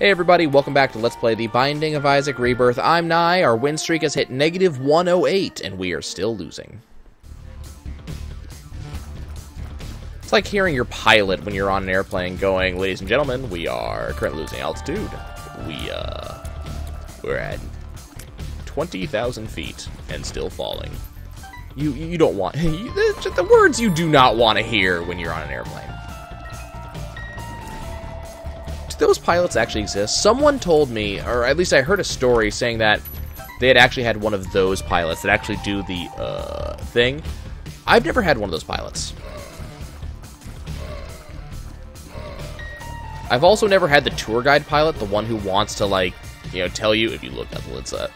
Hey everybody, welcome back to Let's Play The Binding of Isaac Rebirth. I'm Nai, our win streak has hit negative 108, and we are still losing. It's like hearing your pilot when you're on an airplane going, ladies and gentlemen, we are currently losing altitude. We, uh, we're at 20,000 feet and still falling. You, you don't want, the words you do not want to hear when you're on an airplane. Those pilots actually exist? Someone told me, or at least I heard a story saying that they had actually had one of those pilots that actually do the uh, thing. I've never had one of those pilots. I've also never had the tour guide pilot, the one who wants to like, you know, tell you if you look out the left side,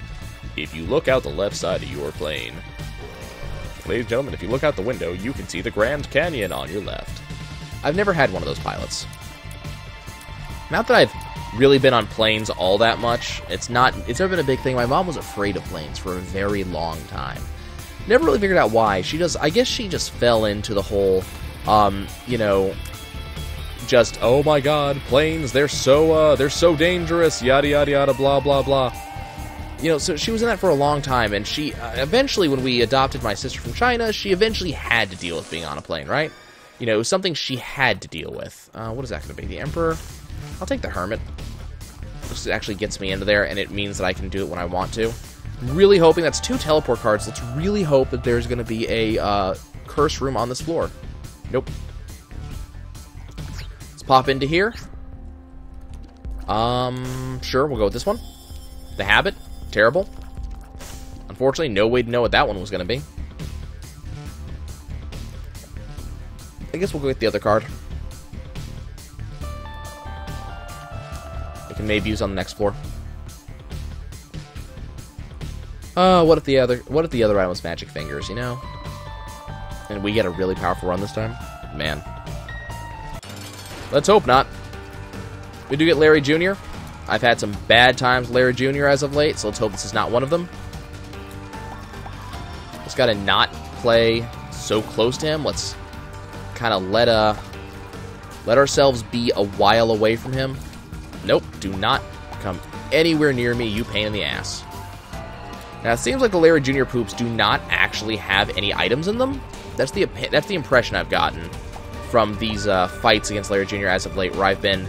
if you look out the left side of your plane. Ladies and gentlemen, if you look out the window, you can see the Grand Canyon on your left. I've never had one of those pilots. Not that I've really been on planes all that much. It's not. It's never been a big thing. My mom was afraid of planes for a very long time. Never really figured out why. She does. I guess she just fell into the whole, um, you know, just oh my god, planes. They're so uh, they're so dangerous. Yada yada yada. Blah blah blah. You know, so she was in that for a long time, and she uh, eventually, when we adopted my sister from China, she eventually had to deal with being on a plane, right? You know, it was something she had to deal with. Uh, what is that going to be? The Emperor? I'll take the Hermit. This actually gets me into there, and it means that I can do it when I want to. Really hoping that's two teleport cards. Let's really hope that there's going to be a uh, curse room on this floor. Nope. Let's pop into here. Um, sure, we'll go with this one. The Habit, terrible. Unfortunately, no way to know what that one was going to be. I guess we'll go with the other card. Maybe use on the next floor. Uh, what if the other what if the other item was magic fingers, you know? And we get a really powerful run this time? Man. Let's hope not. We do get Larry Jr. I've had some bad times Larry Jr. as of late, so let's hope this is not one of them. Just gotta not play so close to him. Let's kind of let uh let ourselves be a while away from him. Nope, do not come anywhere near me, you pain in the ass. Now, it seems like the Larry Jr. poops do not actually have any items in them. That's the that's the impression I've gotten from these uh, fights against Larry Jr. as of late, where I've been,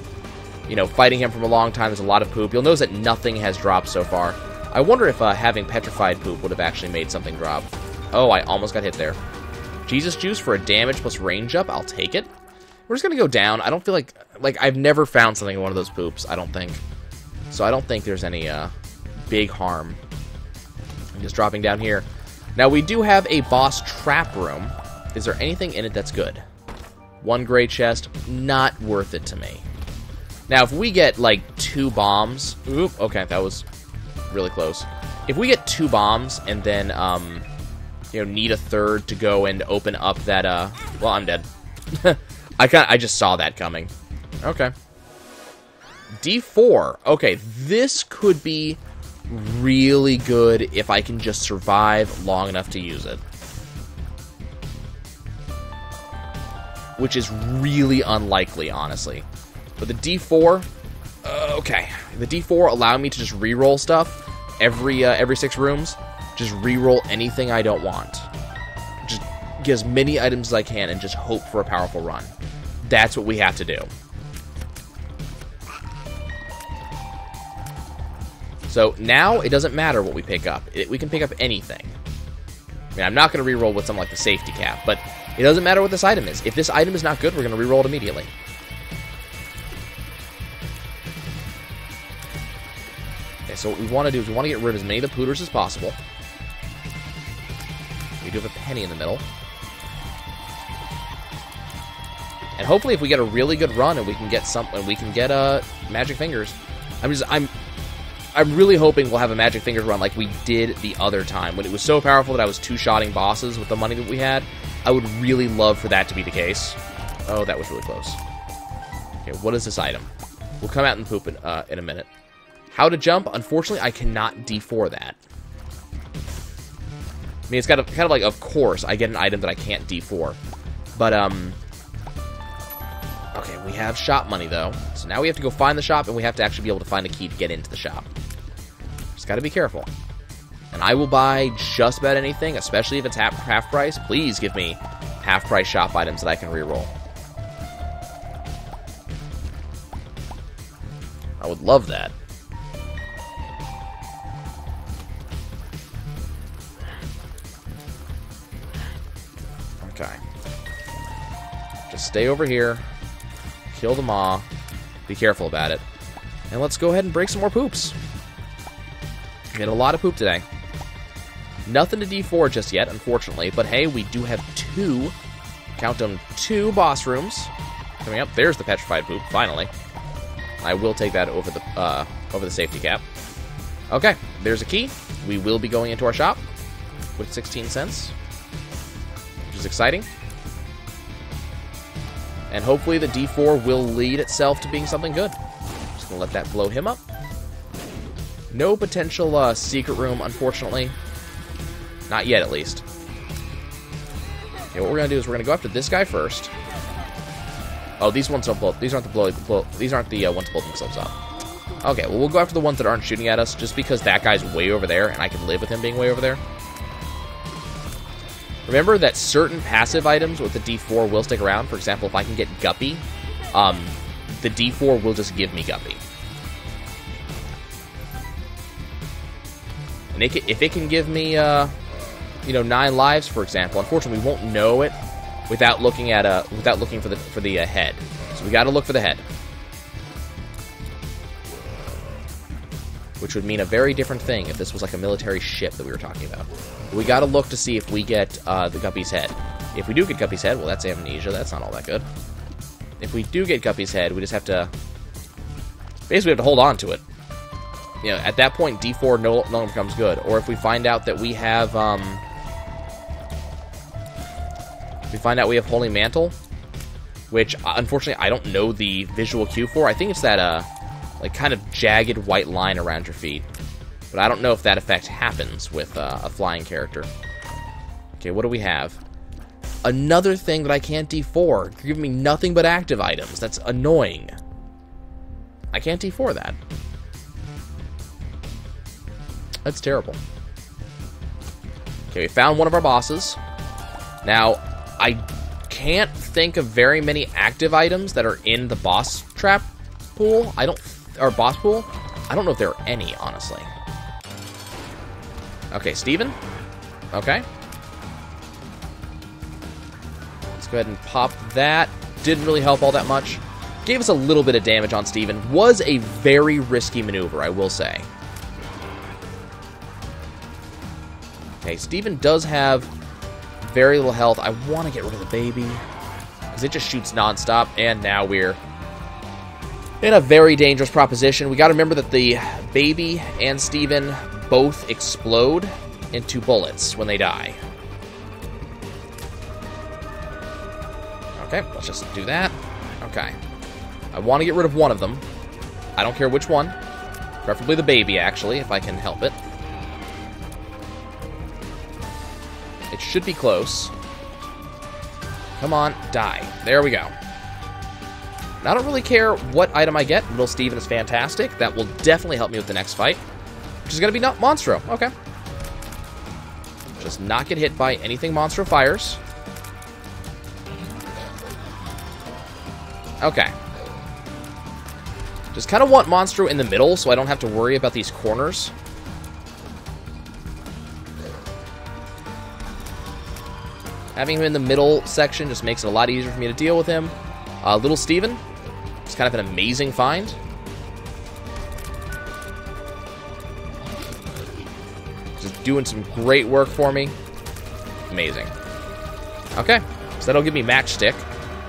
you know, fighting him from a long time. There's a lot of poop. You'll notice that nothing has dropped so far. I wonder if uh, having petrified poop would have actually made something drop. Oh, I almost got hit there. Jesus Juice for a damage plus range up. I'll take it. We're just gonna go down. I don't feel like like I've never found something in one of those poops. I don't think. So I don't think there's any uh, big harm. I'm just dropping down here. Now we do have a boss trap room. Is there anything in it that's good? One gray chest, not worth it to me. Now if we get like two bombs, oop, okay, that was really close. If we get two bombs and then um, you know need a third to go and open up that uh, well I'm dead. I kind I just saw that coming. Okay. D4. Okay, this could be really good if I can just survive long enough to use it. Which is really unlikely, honestly. But the D4, uh, okay. The D4 allowed me to just re-roll stuff every uh, every six rooms. Just re-roll anything I don't want. Get as many items as I can and just hope for a powerful run. That's what we have to do. So now it doesn't matter what we pick up. It, we can pick up anything. I mean, I'm not going to reroll with something like the safety cap, but it doesn't matter what this item is. If this item is not good, we're going to reroll it immediately. Okay, so what we want to do is we want to get rid of as many of the pooters as possible. We do have a penny in the middle. And hopefully if we get a really good run and we can get some and we can get uh magic fingers. I'm just I'm I'm really hoping we'll have a magic fingers run like we did the other time when it was so powerful that I was two-shotting bosses with the money that we had. I would really love for that to be the case. Oh, that was really close. Okay, what is this item? We'll come out and poop in, uh, in a minute. How to jump? Unfortunately, I cannot D4 that. I mean, it's got a, kind of like, of course, I get an item that I can't D4. But, um, Okay, We have shop money, though. So now we have to go find the shop, and we have to actually be able to find a key to get into the shop. Just gotta be careful. And I will buy just about anything, especially if it's half, half price. Please give me half price shop items that I can reroll. I would love that. Okay. Just stay over here. Kill the maw. Be careful about it. And let's go ahead and break some more poops. We had a lot of poop today. Nothing to D4 just yet, unfortunately. But hey, we do have two, count them, two boss rooms coming up. There's the petrified poop, finally. I will take that over the uh, over the safety cap. Okay, there's a key. We will be going into our shop with 16 cents, which is exciting. And hopefully the D4 will lead itself to being something good. Just gonna let that blow him up. No potential uh, secret room, unfortunately. Not yet, at least. Okay, what we're gonna do is we're gonna go after this guy first. Oh, these ones don't blow. These aren't the blow. blow these aren't the uh, ones to blow themselves up. Okay, well we'll go after the ones that aren't shooting at us, just because that guy's way over there, and I can live with him being way over there. Remember that certain passive items with the D4 will stick around. For example, if I can get Guppy, um, the D4 will just give me Guppy. And it can, if it can give me, uh, you know, nine lives, for example, unfortunately, we won't know it without looking at uh, without looking for the for the uh, head. So we got to look for the head, which would mean a very different thing if this was like a military ship that we were talking about. We got to look to see if we get uh, the Guppy's head. If we do get Guppy's head, well, that's amnesia. That's not all that good. If we do get Guppy's head, we just have to basically have to hold on to it. You know, at that point, D4 no, no longer becomes good. Or if we find out that we have, um, we find out we have Holy Mantle, which uh, unfortunately I don't know the visual cue for. I think it's that uh, like kind of jagged white line around your feet, but I don't know if that effect happens with uh, a flying character. Okay, what do we have? Another thing that I can't D4. You're giving me nothing but active items. That's annoying. I can't D4 that. That's terrible. Okay, we found one of our bosses. Now, I can't think of very many active items that are in the boss trap pool. I don't... Or boss pool. I don't know if there are any, honestly. Okay, Steven. Okay. Let's go ahead and pop that. Didn't really help all that much. Gave us a little bit of damage on Steven. Was a very risky maneuver, I will say. Okay, Steven does have very little health. I want to get rid of the baby. Because it just shoots nonstop. And now we're in a very dangerous proposition. We got to remember that the baby and Steven both explode into bullets when they die. Okay, let's just do that. Okay. I want to get rid of one of them. I don't care which one. Preferably the baby, actually, if I can help it. It should be close. Come on, die. There we go. I don't really care what item I get. Little Steven is fantastic. That will definitely help me with the next fight. Which is going to be not Monstro. Okay. Just not get hit by anything Monstro fires. Okay. Just kind of want Monstro in the middle so I don't have to worry about these corners. Having him in the middle section just makes it a lot easier for me to deal with him. Uh, Little Steven kind of an amazing find. Just doing some great work for me. Amazing. Okay, so that'll give me Matchstick.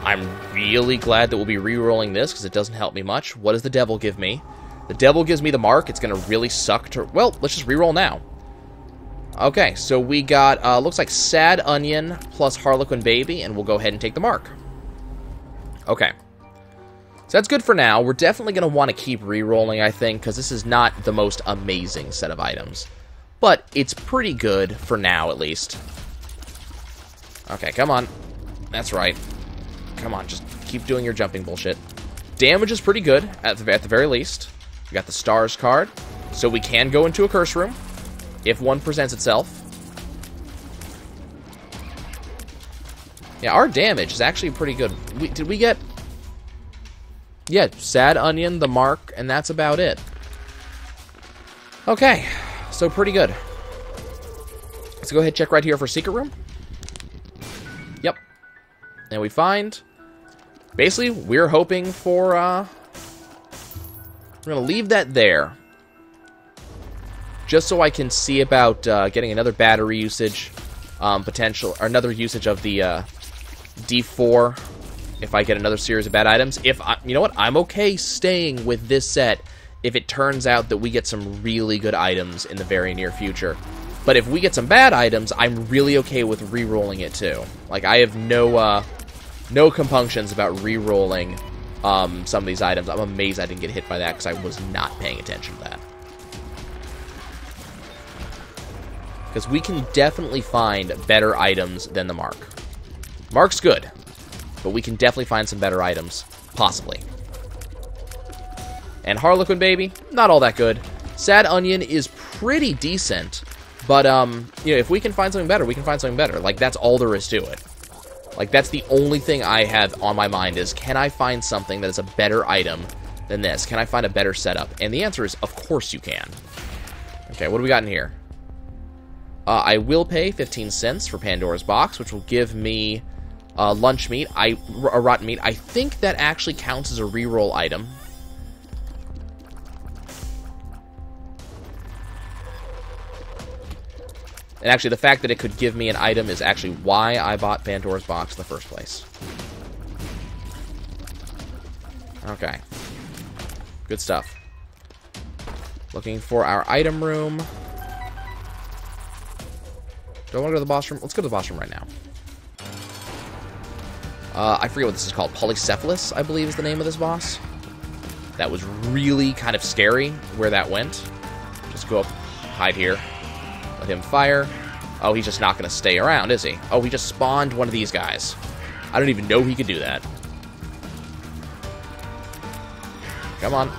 I'm really glad that we'll be re-rolling this because it doesn't help me much. What does the devil give me? The devil gives me the mark. It's going to really suck to... Well, let's just re-roll now. Okay, so we got, uh, looks like Sad Onion plus Harlequin Baby, and we'll go ahead and take the mark. Okay. So that's good for now. We're definitely going to want to keep re-rolling, I think, because this is not the most amazing set of items. But it's pretty good for now, at least. Okay, come on. That's right. Come on, just keep doing your jumping bullshit. Damage is pretty good, at the, at the very least. We got the stars card, so we can go into a curse room if one presents itself. Yeah, our damage is actually pretty good. We, did we get... Yeah, Sad Onion, the Mark, and that's about it. Okay, so pretty good. Let's go ahead and check right here for Secret Room. Yep. And we find... Basically, we're hoping for... Uh, we're to leave that there. Just so I can see about uh, getting another battery usage um, potential, or another usage of the uh, D4 if I get another series of bad items. If I, you know what, I'm okay staying with this set if it turns out that we get some really good items in the very near future. But if we get some bad items, I'm really okay with re-rolling it too. Like I have no uh, no compunctions about re-rolling um, some of these items. I'm amazed I didn't get hit by that because I was not paying attention to that. Because we can definitely find better items than the Mark. Mark's good, but we can definitely find some better items, possibly. And Harlequin Baby, not all that good. Sad Onion is pretty decent, but um, you know, if we can find something better, we can find something better. Like that's all there is to it. Like that's the only thing I have on my mind is can I find something that is a better item than this? Can I find a better setup? And the answer is of course you can. Okay, what do we got in here? Uh, I will pay 15 cents for Pandora's box, which will give me uh, lunch meat, I, a rotten meat. I think that actually counts as a reroll item. And actually, the fact that it could give me an item is actually why I bought Pandora's box in the first place. Okay. Good stuff. Looking for our item room. Don't want to go to the boss room? Let's go to the boss room right now. Uh, I forget what this is called. Polycephalus, I believe, is the name of this boss. That was really kind of scary where that went. Just go up, hide here, let him fire. Oh, he's just not going to stay around, is he? Oh, he just spawned one of these guys. I don't even know he could do that. Come on.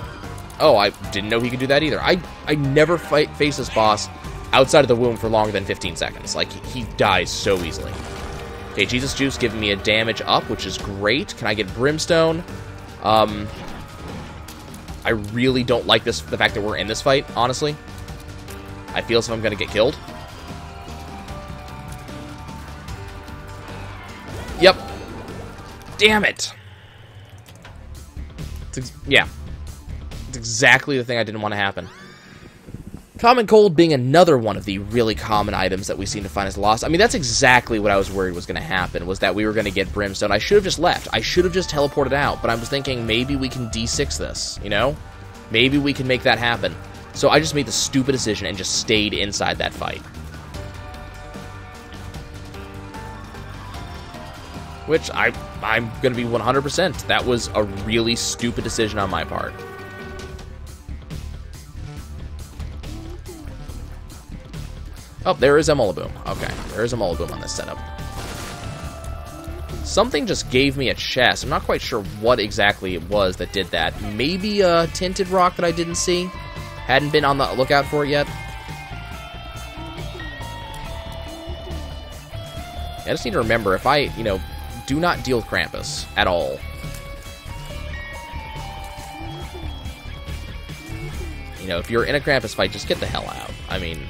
Oh, I didn't know he could do that either. I, I never fight face this boss outside of the womb for longer than 15 seconds. Like, he dies so easily. Okay, Jesus Juice giving me a damage up, which is great. Can I get Brimstone? Um, I really don't like this the fact that we're in this fight, honestly. I feel as if I'm going to get killed. Yep. Damn it. Yeah. It's exactly the thing I didn't want to happen. Common Cold being another one of the really common items that we seem to find as lost. I mean, that's exactly what I was worried was going to happen, was that we were going to get Brimstone. I should have just left. I should have just teleported out, but I was thinking maybe we can D6 this, you know? Maybe we can make that happen. So I just made the stupid decision and just stayed inside that fight. Which I, I'm going to be 100%. That was a really stupid decision on my part. Oh, there is a Boom. Okay, there is a Boom on this setup. Something just gave me a chest. I'm not quite sure what exactly it was that did that. Maybe a tinted rock that I didn't see. Hadn't been on the lookout for it yet. I just need to remember, if I, you know, do not deal with Krampus at all. You know, if you're in a Krampus fight, just get the hell out. I mean,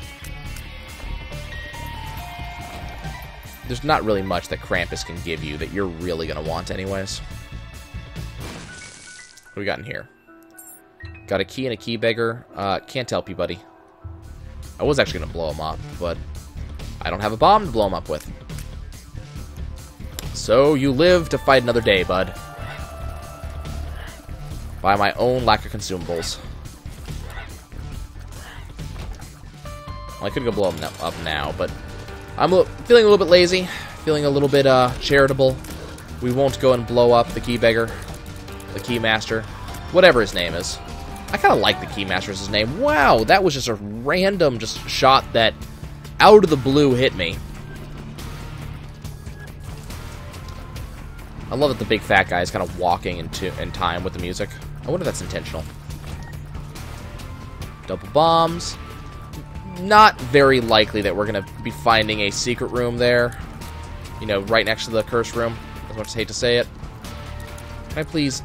there's not really much that Krampus can give you that you're really going to want anyways. What we got in here? Got a key and a key beggar. Uh, can't help you, buddy. I was actually going to blow him up, but I don't have a bomb to blow him up with. So you live to fight another day, bud. By my own lack of consumables. Well, I could go blow him up now, but I'm feeling a little bit lazy, feeling a little bit uh, charitable. We won't go and blow up the key beggar, the key master, whatever his name is. I kind of like the key master's name. Wow, that was just a random just shot that out of the blue hit me. I love that the big fat guy is kind of walking into in time with the music. I wonder if that's intentional. Double bombs. Not very likely that we're going to be finding a secret room there. You know, right next to the curse room. As much as I hate to say it. Can I please...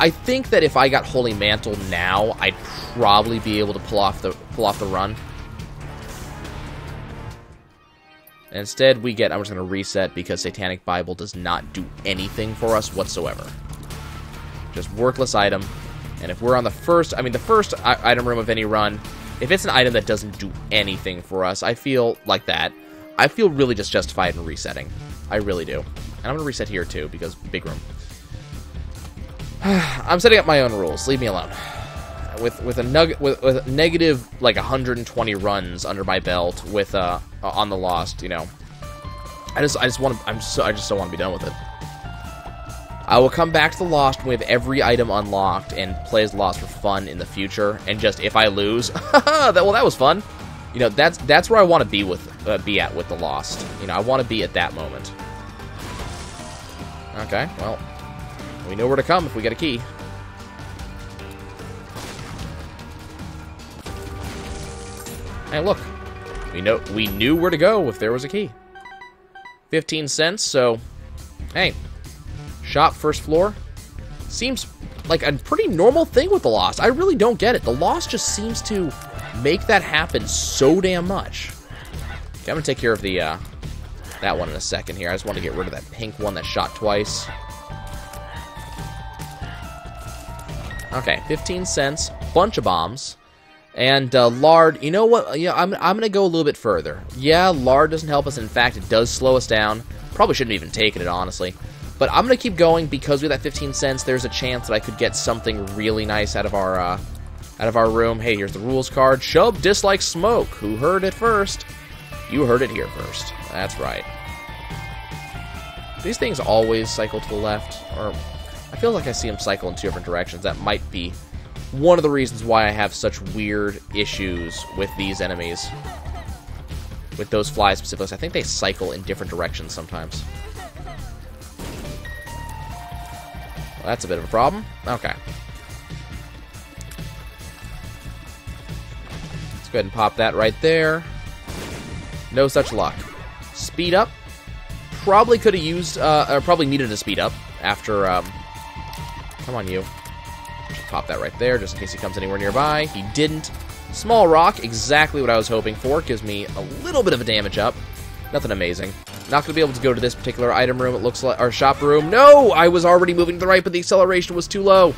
I think that if I got Holy Mantle now, I'd probably be able to pull off the pull off the run. And instead, we get, I'm just going to reset because Satanic Bible does not do anything for us whatsoever. Just worthless item. And if we're on the first, I mean, the first item room of any run, if it's an item that doesn't do anything for us, I feel like that. I feel really just justified in resetting. I really do. And I'm going to reset here too, because big room. I'm setting up my own rules. Leave me alone. With with a nug with, with negative like 120 runs under my belt with uh on the lost, you know. I just I just want to I'm so I just don't want to be done with it. I will come back to the Lost with every item unlocked and play as Lost for fun in the future. And just if I lose, that well that was fun. You know that's that's where I want to be with uh, be at with the Lost. You know I want to be at that moment. Okay, well we know where to come if we get a key. Hey, look. We know we knew where to go if there was a key. 15 cents, so hey. Shop first floor. Seems like a pretty normal thing with the Lost. I really don't get it. The Lost just seems to make that happen so damn much. Okay, I'm gonna take care of the uh, that one in a second here. I just want to get rid of that pink one that shot twice. Okay, 15 cents, bunch of bombs, and uh, lard. You know what? Yeah, I'm I'm gonna go a little bit further. Yeah, lard doesn't help us. In fact, it does slow us down. Probably shouldn't have even taken it honestly. But I'm gonna keep going because with that 15 cents, there's a chance that I could get something really nice out of our uh, out of our room. Hey, here's the rules card. Shub dislikes smoke. Who heard it first? You heard it here first. That's right. These things always cycle to the left, or I feel like I see them cycle in two different directions. That might be one of the reasons why I have such weird issues with these enemies. With those flies specifically. I think they cycle in different directions sometimes. Well, that's a bit of a problem. Okay. Let's go ahead and pop that right there. No such luck. Speed up. Probably could have used, uh, or probably needed to speed up after, um, Come on, you. Just pop that right there, just in case he comes anywhere nearby. He didn't. Small rock, exactly what I was hoping for. Gives me a little bit of a damage up. Nothing amazing. Not to be able to go to this particular item room, it looks like, our shop room. No! I was already moving to the right, but the acceleration was too low.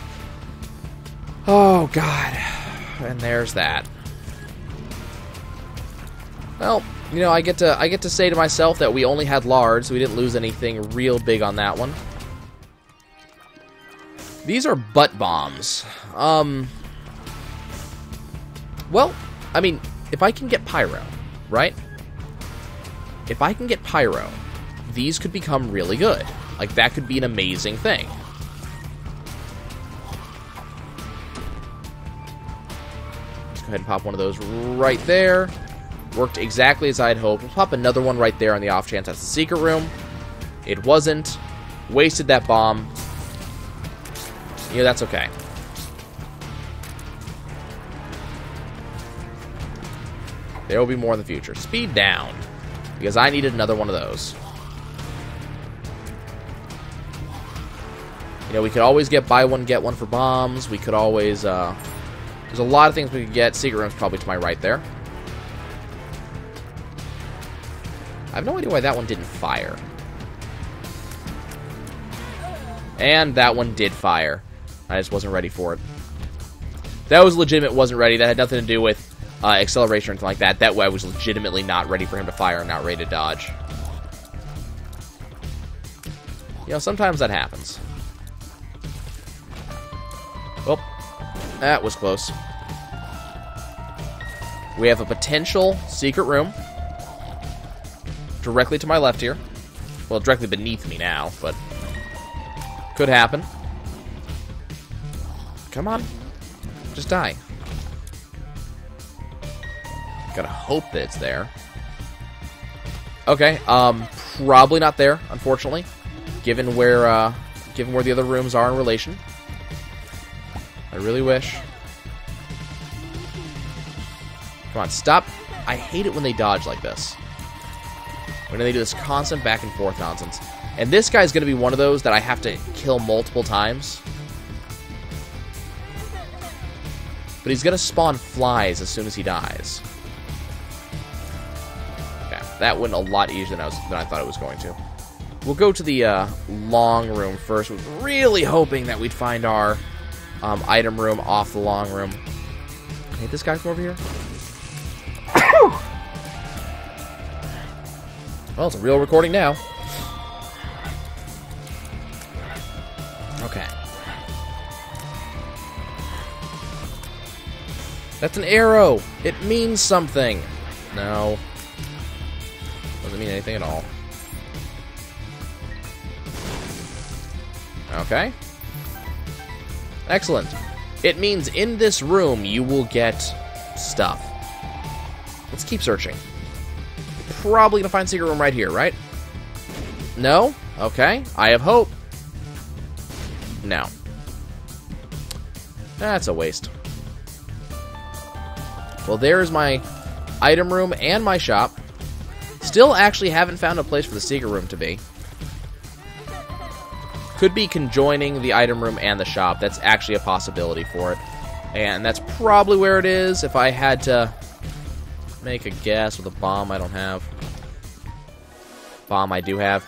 Oh, God. And there's that. Well, you know, I get to I get to say to myself that we only had lard, so we didn't lose anything real big on that one. These are butt bombs. Um. Well, I mean, if I can get Pyro, right? If I can get Pyro, these could become really good. Like, that could be an amazing thing. Let's go ahead and pop one of those right there. Worked exactly as I'd hoped. We'll pop another one right there on the off chance that's the secret room. It wasn't. Wasted that bomb. Yeah, that's okay. There will be more in the future. Speed down. Because I needed another one of those. You know, we could always get buy one, get one for bombs. We could always, uh... There's a lot of things we could get. Secret room's probably to my right there. I have no idea why that one didn't fire. And that one did fire. I just wasn't ready for it. That was legitimate, wasn't ready. That had nothing to do with uh, acceleration or anything like that. That way I was legitimately not ready for him to fire and not ready to dodge. You know, sometimes that happens. Well, that was close. We have a potential secret room directly to my left here. Well, directly beneath me now, but could happen. Come on. Just die. Gotta hope that it's there. Okay, um, probably not there, unfortunately. given where uh, given where the other rooms are in relation. I really wish. Come on, stop. I hate it when they dodge like this. When they do this constant back and forth nonsense. And this guy's going to be one of those that I have to kill multiple times. But he's going to spawn flies as soon as he dies. That went a lot easier than I, was, than I thought it was going to. We'll go to the uh, long room first. We're really hoping that we'd find our um, item room off the long room. Hit this guy from over here. well, it's a real recording now. Okay. That's an arrow. It means something. No. Doesn't mean anything at all. Okay. Excellent. It means in this room you will get stuff. Let's keep searching. Probably gonna find secret room right here, right? No? Okay. I have hope. No. That's a waste. Well, there's my item room and my shop. Still actually haven't found a place for the secret room to be. Could be conjoining the item room and the shop. That's actually a possibility for it. And that's probably where it is if I had to make a guess with a bomb I don't have. Bomb I do have.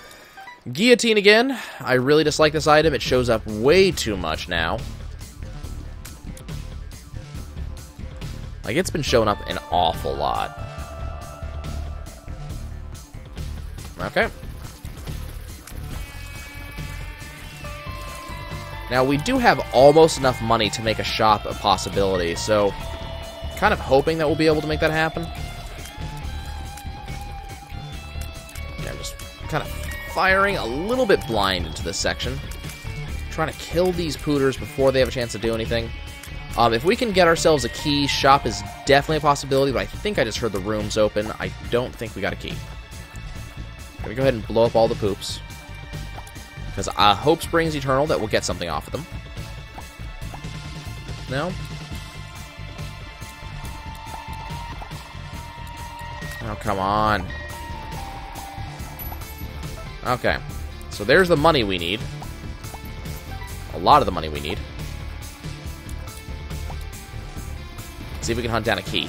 Guillotine again. I really dislike this item. It shows up way too much now. Like, it's been showing up an awful lot. Okay. Now, we do have almost enough money to make a shop a possibility, so kind of hoping that we'll be able to make that happen. Yeah, I'm just kind of firing a little bit blind into this section. Trying to kill these pooters before they have a chance to do anything. Um, if we can get ourselves a key, shop is definitely a possibility, but I think I just heard the rooms open. I don't think we got a key. Gonna go ahead and blow up all the poops. Because uh, hope springs eternal that we'll get something off of them. No? Oh, come on. Okay. So there's the money we need. A lot of the money we need. see if we can hunt down a key.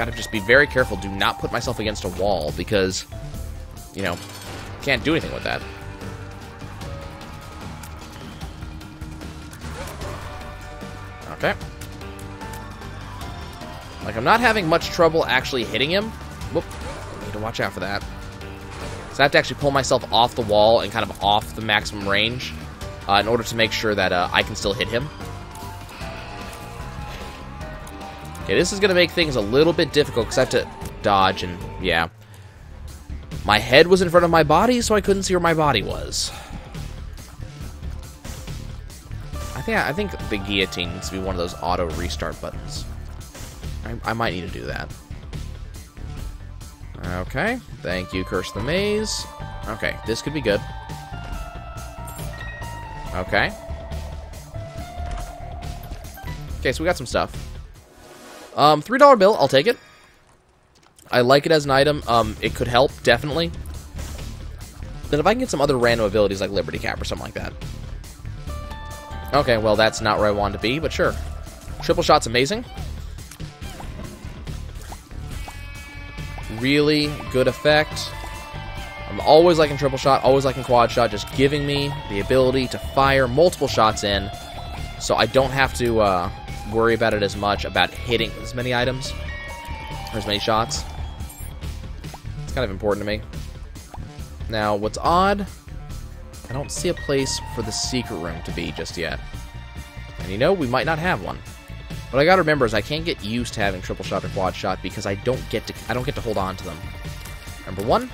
Gotta just be very careful. Do not put myself against a wall because, you know, can't do anything with that. Okay. Like, I'm not having much trouble actually hitting him. Whoop. Need to watch out for that. So I have to actually pull myself off the wall and kind of off the maximum range uh, in order to make sure that uh, I can still hit him. Okay, this is going to make things a little bit difficult because I have to dodge and, yeah. My head was in front of my body, so I couldn't see where my body was. I think I think the guillotine needs to be one of those auto restart buttons. I, I might need to do that. Okay, thank you, Curse the Maze. Okay, this could be good. Okay. Okay, so we got some stuff. Um, $3 bill, I'll take it. I like it as an item. Um, it could help, definitely. Then if I can get some other random abilities like Liberty Cap or something like that. Okay, well, that's not where I wanted to be, but sure. Triple shot's amazing. Really good effect. I'm always liking triple shot, always liking quad shot, just giving me the ability to fire multiple shots in so I don't have to uh, worry about it as much, about hitting as many items, or as many shots. It's kind of important to me. Now, what's odd, I don't see a place for the secret room to be just yet. And you know, we might not have one. What I gotta remember is I can't get used to having triple shot or quad shot because I don't get to I don't get to hold on to them. Number one.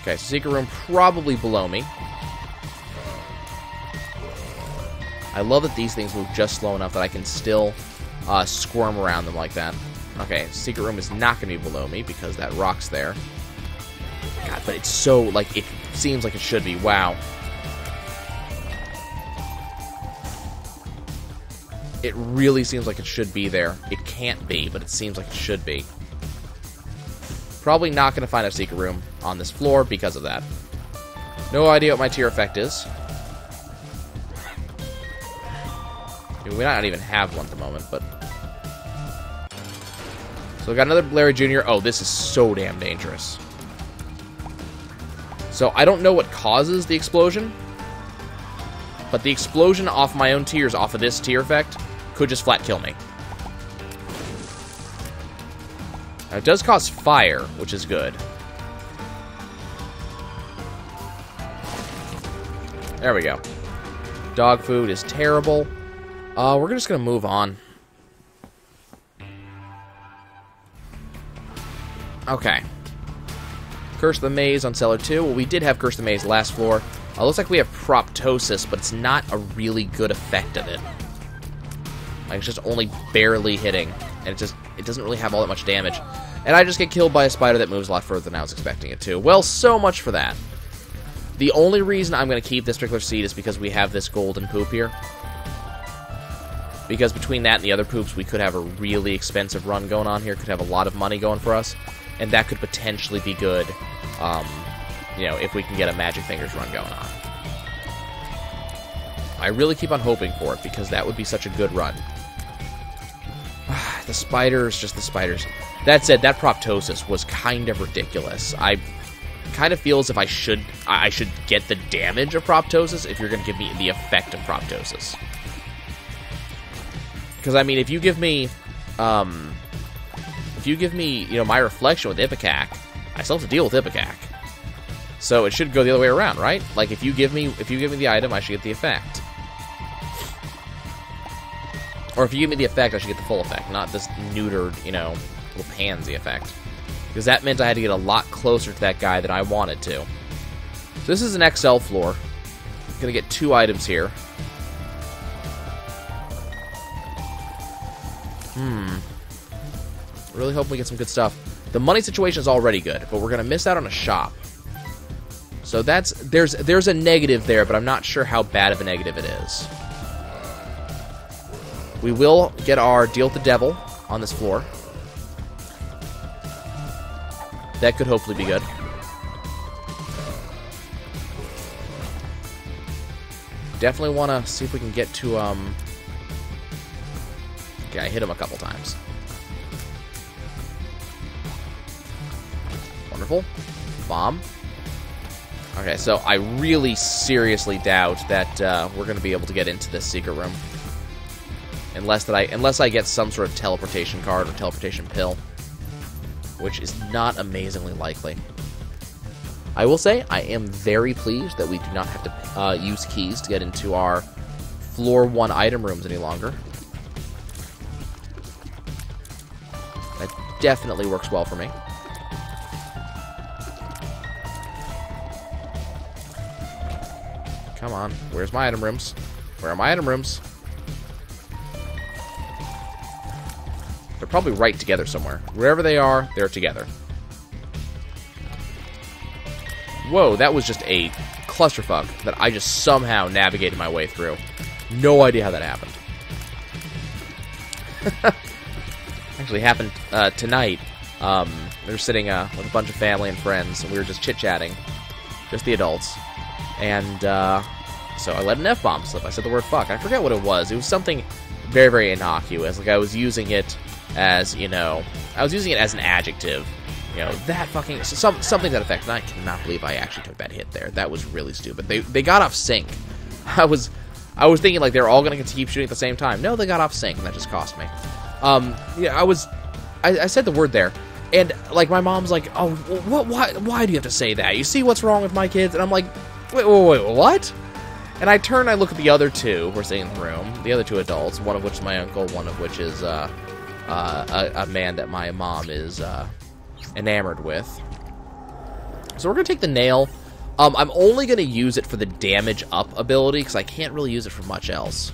Okay, so secret room probably below me. I love that these things move just slow enough that I can still uh, squirm around them like that. Okay, secret room is not going to be below me because that rock's there. God, but it's so, like, it seems like it should be. Wow. It really seems like it should be there. It can't be, but it seems like it should be. Probably not going to find a secret room on this floor because of that. No idea what my tear effect is. We might not even have one at the moment, but... So we got another Larry Jr. Oh, this is so damn dangerous. So I don't know what causes the explosion, but the explosion off my own tears, off of this tear effect, could just flat kill me. Now, it does cause fire, which is good. There we go. Dog food is terrible. Uh, we're just to move on. Okay. Curse the Maze on Cellar 2. Well, we did have Curse the Maze last floor. Uh, looks like we have Proptosis, but it's not a really good effect of it. Like, it's just only barely hitting. And it just, it doesn't really have all that much damage. And I just get killed by a spider that moves a lot further than I was expecting it to. Well, so much for that. The only reason I'm going to keep this particular seed is because we have this golden poop here. Because between that and the other poops, we could have a really expensive run going on here. Could have a lot of money going for us. And that could potentially be good, um, you know, if we can get a Magic Fingers run going on. I really keep on hoping for it, because that would be such a good run. the spiders, just the spiders. That said, that proptosis was kind of ridiculous. I kind of feel as if I should I should get the damage of proptosis if you're going to give me the effect of proptosis. Because I mean, if you give me, um, if you give me, you know, my reflection with Ipecac, I still have to deal with Ipecac. So it should go the other way around, right? Like if you give me if you give me the item, I should get the effect. Or if you give me the effect, I should get the full effect, not this neutered, you know, little pansy effect. Because that meant I had to get a lot closer to that guy than I wanted to. So this is an XL floor. I'm gonna get two items here. Hmm. Really hoping we get some good stuff. The money situation is already good, but we're gonna miss out on a shop. So that's there's there's a negative there, but I'm not sure how bad of a negative it is. We will get our deal with the devil on this floor. That could hopefully be good. Definitely want to see if we can get to, um... Okay, I hit him a couple times. Wonderful. Bomb. Okay, so I really seriously doubt that uh, we're going to be able to get into this secret room. Unless that I unless I get some sort of teleportation card or teleportation pill which is not amazingly likely. I will say I am very pleased that we do not have to uh, use keys to get into our floor one item rooms any longer. Definitely works well for me. Come on, where's my item rooms? Where are my item rooms? They're probably right together somewhere. Wherever they are, they're together. Whoa, that was just a clusterfuck that I just somehow navigated my way through. No idea how that happened. Actually happened uh, tonight. Um, we were sitting uh, with a bunch of family and friends, and we were just chit-chatting. Just the adults. And uh, so I let an F-bomb slip. I said the word fuck. I forget what it was. It was something very, very innocuous. Like I was using it as, you know, I was using it as an adjective. You know, that fucking, some, something that effect. And I cannot believe I actually took that hit there. That was really stupid. They, they got off sync. I was, I was thinking like they're all to keep shooting at the same time. No, they got off sync, and that just cost me. Um, yeah, I was, I, I said the word there, and like my mom's like, oh, what, why, why do you have to say that? You see what's wrong with my kids? And I'm like, wait, wait, wait, what? And I turn, I look at the other two who are sitting in the room, the other two adults, one of which is my uncle, one of which is uh, uh, a, a, man that my mom is uh, enamored with. So we're going to take the nail. Um, I'm only going to use it for the damage up ability because I can't really use it for much else.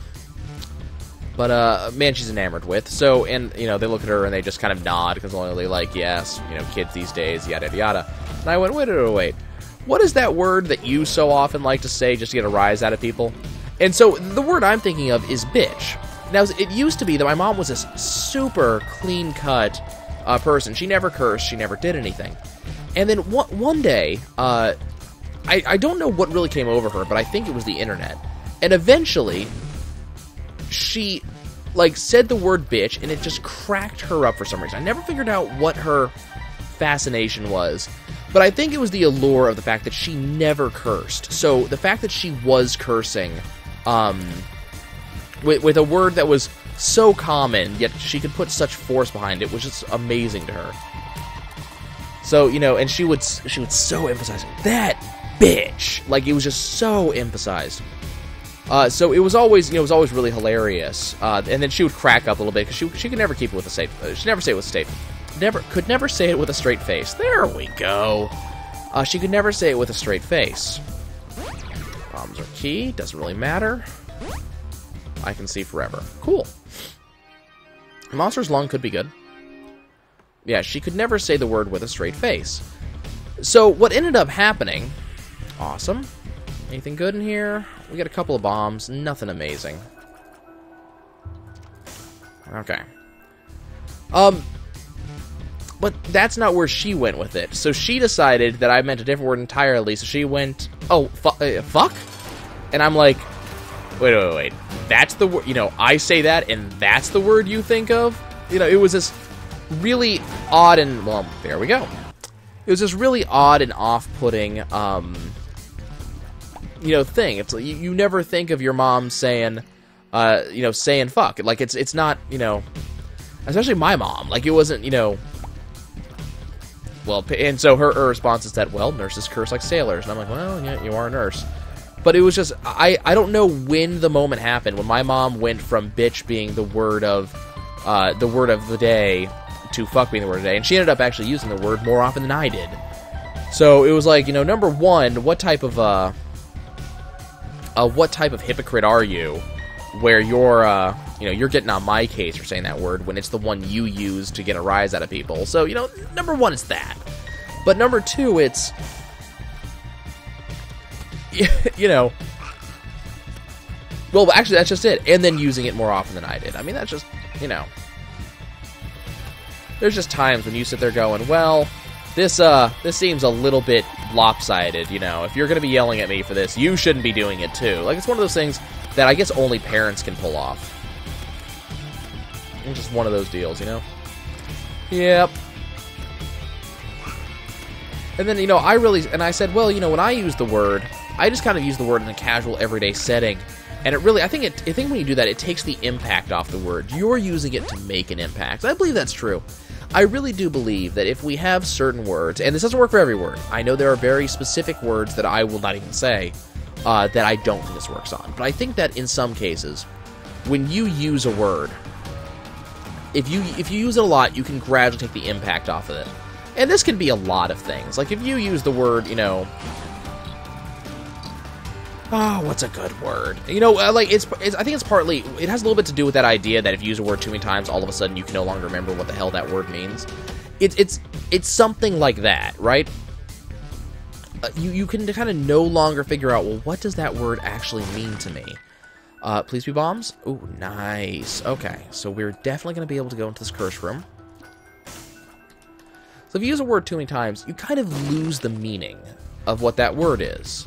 But uh, man, she's enamored with. So, and you know, they look at her and they just kind of nod because only like, yes, you know, kids these days, yada yada yada. And I went, wait, wait, wait, what is that word that you so often like to say just to get a rise out of people? And so the word I'm thinking of is bitch. Now, it used to be that my mom was this super clean cut uh, person. She never cursed. She never did anything. And then one, one day, uh, I, I don't know what really came over her, but I think it was the internet. And eventually, she like said the word bitch, and it just cracked her up for some reason. I never figured out what her fascination was, but I think it was the allure of the fact that she never cursed. So the fact that she was cursing, um, with, with a word that was so common, yet she could put such force behind it, was just amazing to her. So you know, and she would she would so emphasize that bitch, like it was just so emphasized. Uh, so it was always, you know, it was always really hilarious. Uh, and then she would crack up a little bit because she she could never keep it with a safe. Uh, she never say it with a straight. Never could never say it with a straight face. There we go. Uh, she could never say it with a straight face. Bombs are key. Doesn't really matter. I can see forever. Cool. Monstro's lung could be good. Yeah, she could never say the word with a straight face. So what ended up happening? Awesome. Anything good in here? We got a couple of bombs. Nothing amazing. Okay. Um, but that's not where she went with it. So she decided that I meant a different word entirely. So she went, oh, fu uh, fuck? And I'm like, wait, wait, wait. That's the word, you know, I say that and that's the word you think of? You know, it was this really odd and, well, there we go. It was this really odd and off-putting, um, you know thing. It's you, you never think of your mom saying, uh, you know, saying fuck. Like it's it's not you know, especially my mom. Like it wasn't you know. Well, and so her, her response is that well, nurses curse like sailors, and I'm like, well, yeah, you are a nurse. But it was just I I don't know when the moment happened when my mom went from bitch being the word of, uh, the word of the day to fuck being the word of the day, and she ended up actually using the word more often than I did. So it was like, you know, number one, what type of uh, uh, what type of hypocrite are you where you're uh, you know you're getting on my case for saying that word when it's the one you use to get a rise out of people. So you know number one is that. But number two it's you know well actually that's just it. And then using it more often than i did. I mean that's just you know there's just times when you sit there going well this uh this seems a little bit lopsided, you know. If you're gonna be yelling at me for this, you shouldn't be doing it too. Like it's one of those things that I guess only parents can pull off. It's just one of those deals, you know? Yep. And then, you know, I really, and I said, well, you know, when I use the word, I just kind of use the word in a casual, everyday setting. And it really, I think it, I think when you do that, it takes the impact off the word. You're using it to make an impact. I believe that's true. I really do believe that if we have certain words, and this doesn't work for every word, I know there are very specific words that I will not even say uh, that I don't think this works on. But I think that in some cases, when you use a word, if you if you use it a lot, you can gradually take the impact off of it. And this can be a lot of things. Like if you use the word, you know, Oh, what's a good word? You know, uh, like it's, it's, I think it's partly it has a little bit to do with that idea that if you use a word too many times, all of a sudden you can no longer remember what the hell that word means. It's it's it's something like that, right? Uh, you you can kind of no longer figure out well what does that word actually mean to me. Uh, please be bombs. Oh, nice. Okay, so we're definitely going to be able to go into this curse room. So if you use a word too many times, you kind of lose the meaning of what that word is.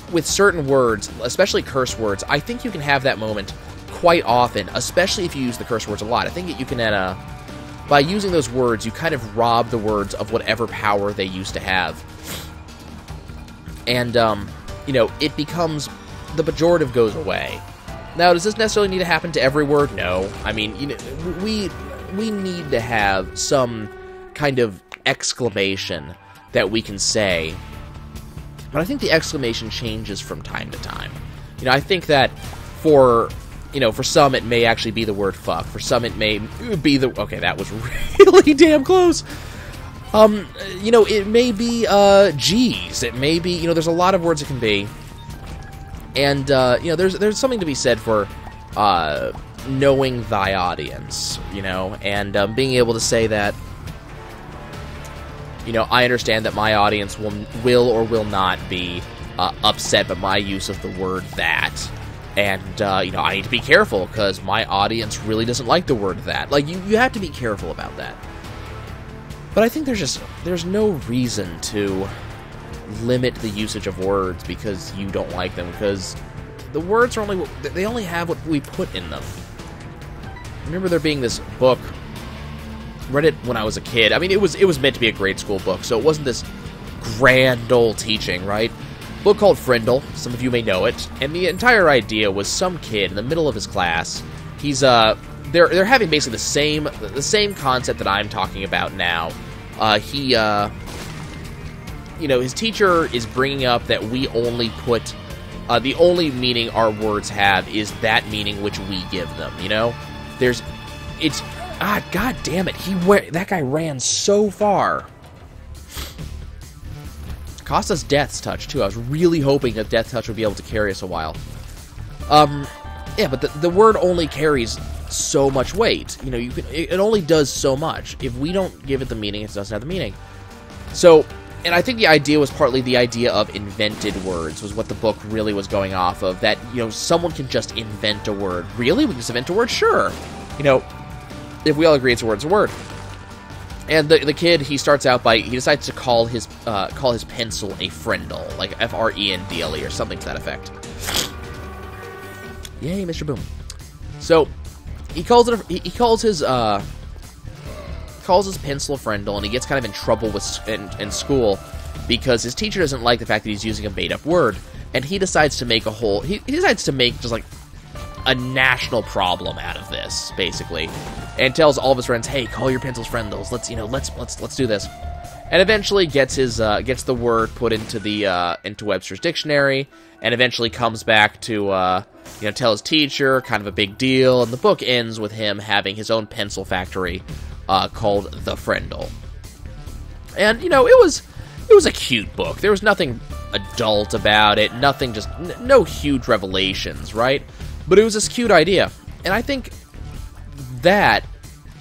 with certain words, especially curse words, I think you can have that moment quite often, especially if you use the curse words a lot. I think that you can, uh, by using those words, you kind of rob the words of whatever power they used to have. And, um, you know, it becomes, the pejorative goes away. Now, does this necessarily need to happen to every word? No. I mean, you know, we we need to have some kind of exclamation that we can say. But I think the exclamation changes from time to time. You know, I think that for you know, for some it may actually be the word fuck. For some it may be the okay, that was really damn close. Um, you know, it may be uh geez, it may be, you know, there's a lot of words it can be. And uh, you know, there's there's something to be said for uh knowing thy audience, you know, and um, being able to say that you know, I understand that my audience will will or will not be uh, upset by my use of the word that and uh, you know I need to be careful because my audience really doesn't like the word that. Like you, you have to be careful about that. But I think there's just there's no reason to limit the usage of words because you don't like them because the words are only they only have what we put in them. I remember there being this book read it when I was a kid. I mean, it was it was meant to be a grade school book, so it wasn't this grand old teaching, right? book called Frindle. Some of you may know it. And the entire idea was some kid in the middle of his class. He's uh, they're they're having basically the same the same concept that I'm talking about now. Uh, he uh, you know, his teacher is bringing up that we only put uh, the only meaning our words have is that meaning which we give them. You know, there's it's ah, god damn it, he went that guy ran so far. Cost us Death's Touch, too. I was really hoping that Death Touch would be able to carry us a while. Um, yeah, but the, the word only carries so much weight. You know, you can, it, it only does so much. If we don't give it the meaning, it doesn't have the meaning. So, and I think the idea was partly the idea of invented words was what the book really was going off of. That you know, someone can just invent a word. Really, we can just invent a word? Sure. You know, if we all agree it's a word, it's a word. And the, the kid, he starts out by he decides to call his uh, call his pencil a friendle, like F R E N D L E or something to that effect. Yay, Mr. Boom! So he calls it a, he, he calls his uh calls his pencil a friendle, and he gets kind of in trouble with in, in school because his teacher doesn't like the fact that he's using a made up word, and he decides to make a whole he, he decides to make just like a national problem out of this, basically, and tells all of his friends, "Hey, call your pencils friendles. Let's you know, let's let's let's do this." And eventually gets his uh, gets the word put into the uh, into Webster's dictionary, and eventually comes back to uh, you know tell his teacher, kind of a big deal. And the book ends with him having his own pencil factory uh, called the Friendle. And you know, it was it was a cute book. There was nothing adult about it, nothing just n- no huge revelations, right? But it was this cute idea. And I think that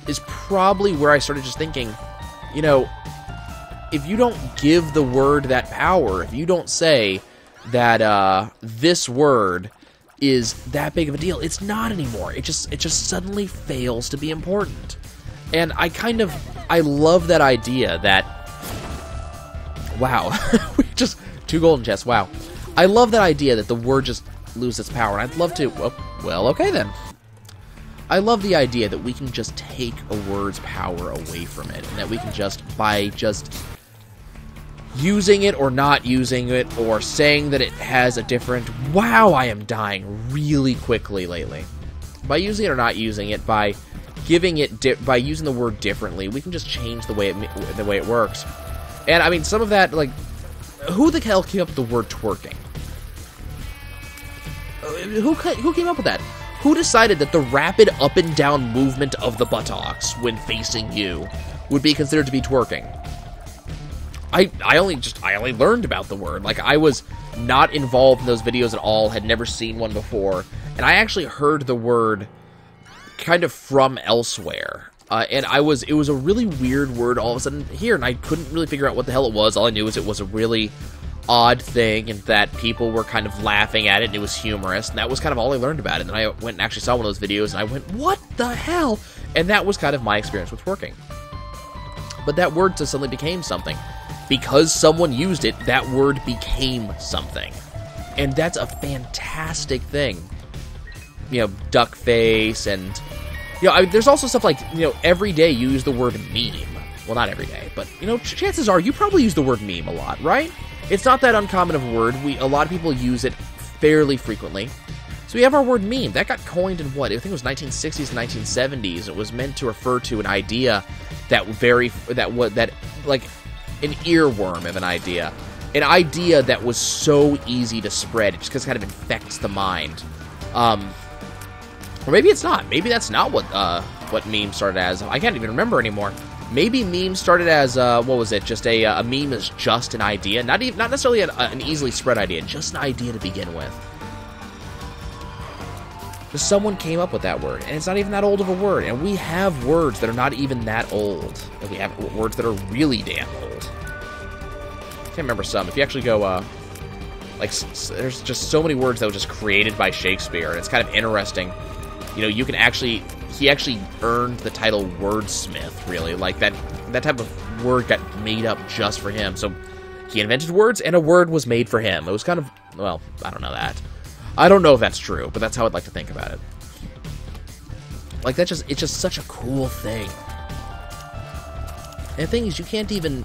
is probably where I started just thinking, you know, if you don't give the word that power, if you don't say that uh, this word is that big of a deal, it's not anymore. It just it just suddenly fails to be important. And I kind of I love that idea that wow, we just two golden chests. Wow. I love that idea that the word just lose its power. And I'd love to. Well, well, okay then. I love the idea that we can just take a word's power away from it, and that we can just, by just using it or not using it, or saying that it has a different. Wow, I am dying really quickly lately. By using it or not using it, by giving it, by using the word differently, we can just change the way it the way it works. And I mean, some of that, like, who the hell came up with the word twerking? Who who came up with that? Who decided that the rapid up and down movement of the buttocks when facing you would be considered to be twerking? I I only just I only learned about the word. Like I was not involved in those videos at all, had never seen one before, and I actually heard the word kind of from elsewhere. Uh, and I was it was a really weird word all of a sudden here, and I couldn't really figure out what the hell it was. All I knew is it was a really odd thing and that people were kind of laughing at it and it was humorous and that was kind of all I learned about it. And I went and actually saw one of those videos and I went what the hell? And that was kind of my experience with twerking but that word just suddenly became something. Because someone used it that word became something. And that's a fantastic thing. You know duck face and you know I, there's also stuff like you know every day you use the word meme. Well not every day but you know chances are you probably use the word meme a lot right it's not that uncommon of a word. We a lot of people use it fairly frequently. So we have our word meme. That got coined in what? I think it was 1960s 1970s. It was meant to refer to an idea that very that was that like an earworm of an idea, an idea that was so easy to spread. It just kind of infects the mind. Um, or maybe it's not. Maybe that's not what uh, what meme started as. I can't even remember anymore. Maybe meme started as uh, what was it? Just a, a meme is just an idea, not even not necessarily an, an easily spread idea, just an idea to begin with. But someone came up with that word, and it's not even that old of a word. And we have words that are not even that old. And we have words that are really damn old. I can't remember some. If you actually go, uh, like, there's just so many words that were just created by Shakespeare, and it's kind of interesting. You know, you can actually, he actually earned the title wordsmith, really. Like, that, that type of word got made up just for him. So, he invented words, and a word was made for him. It was kind of, well, I don't know that. I don't know if that's true, but that's how I'd like to think about it. Like that just it's just such a cool thing. And the thing is you can't even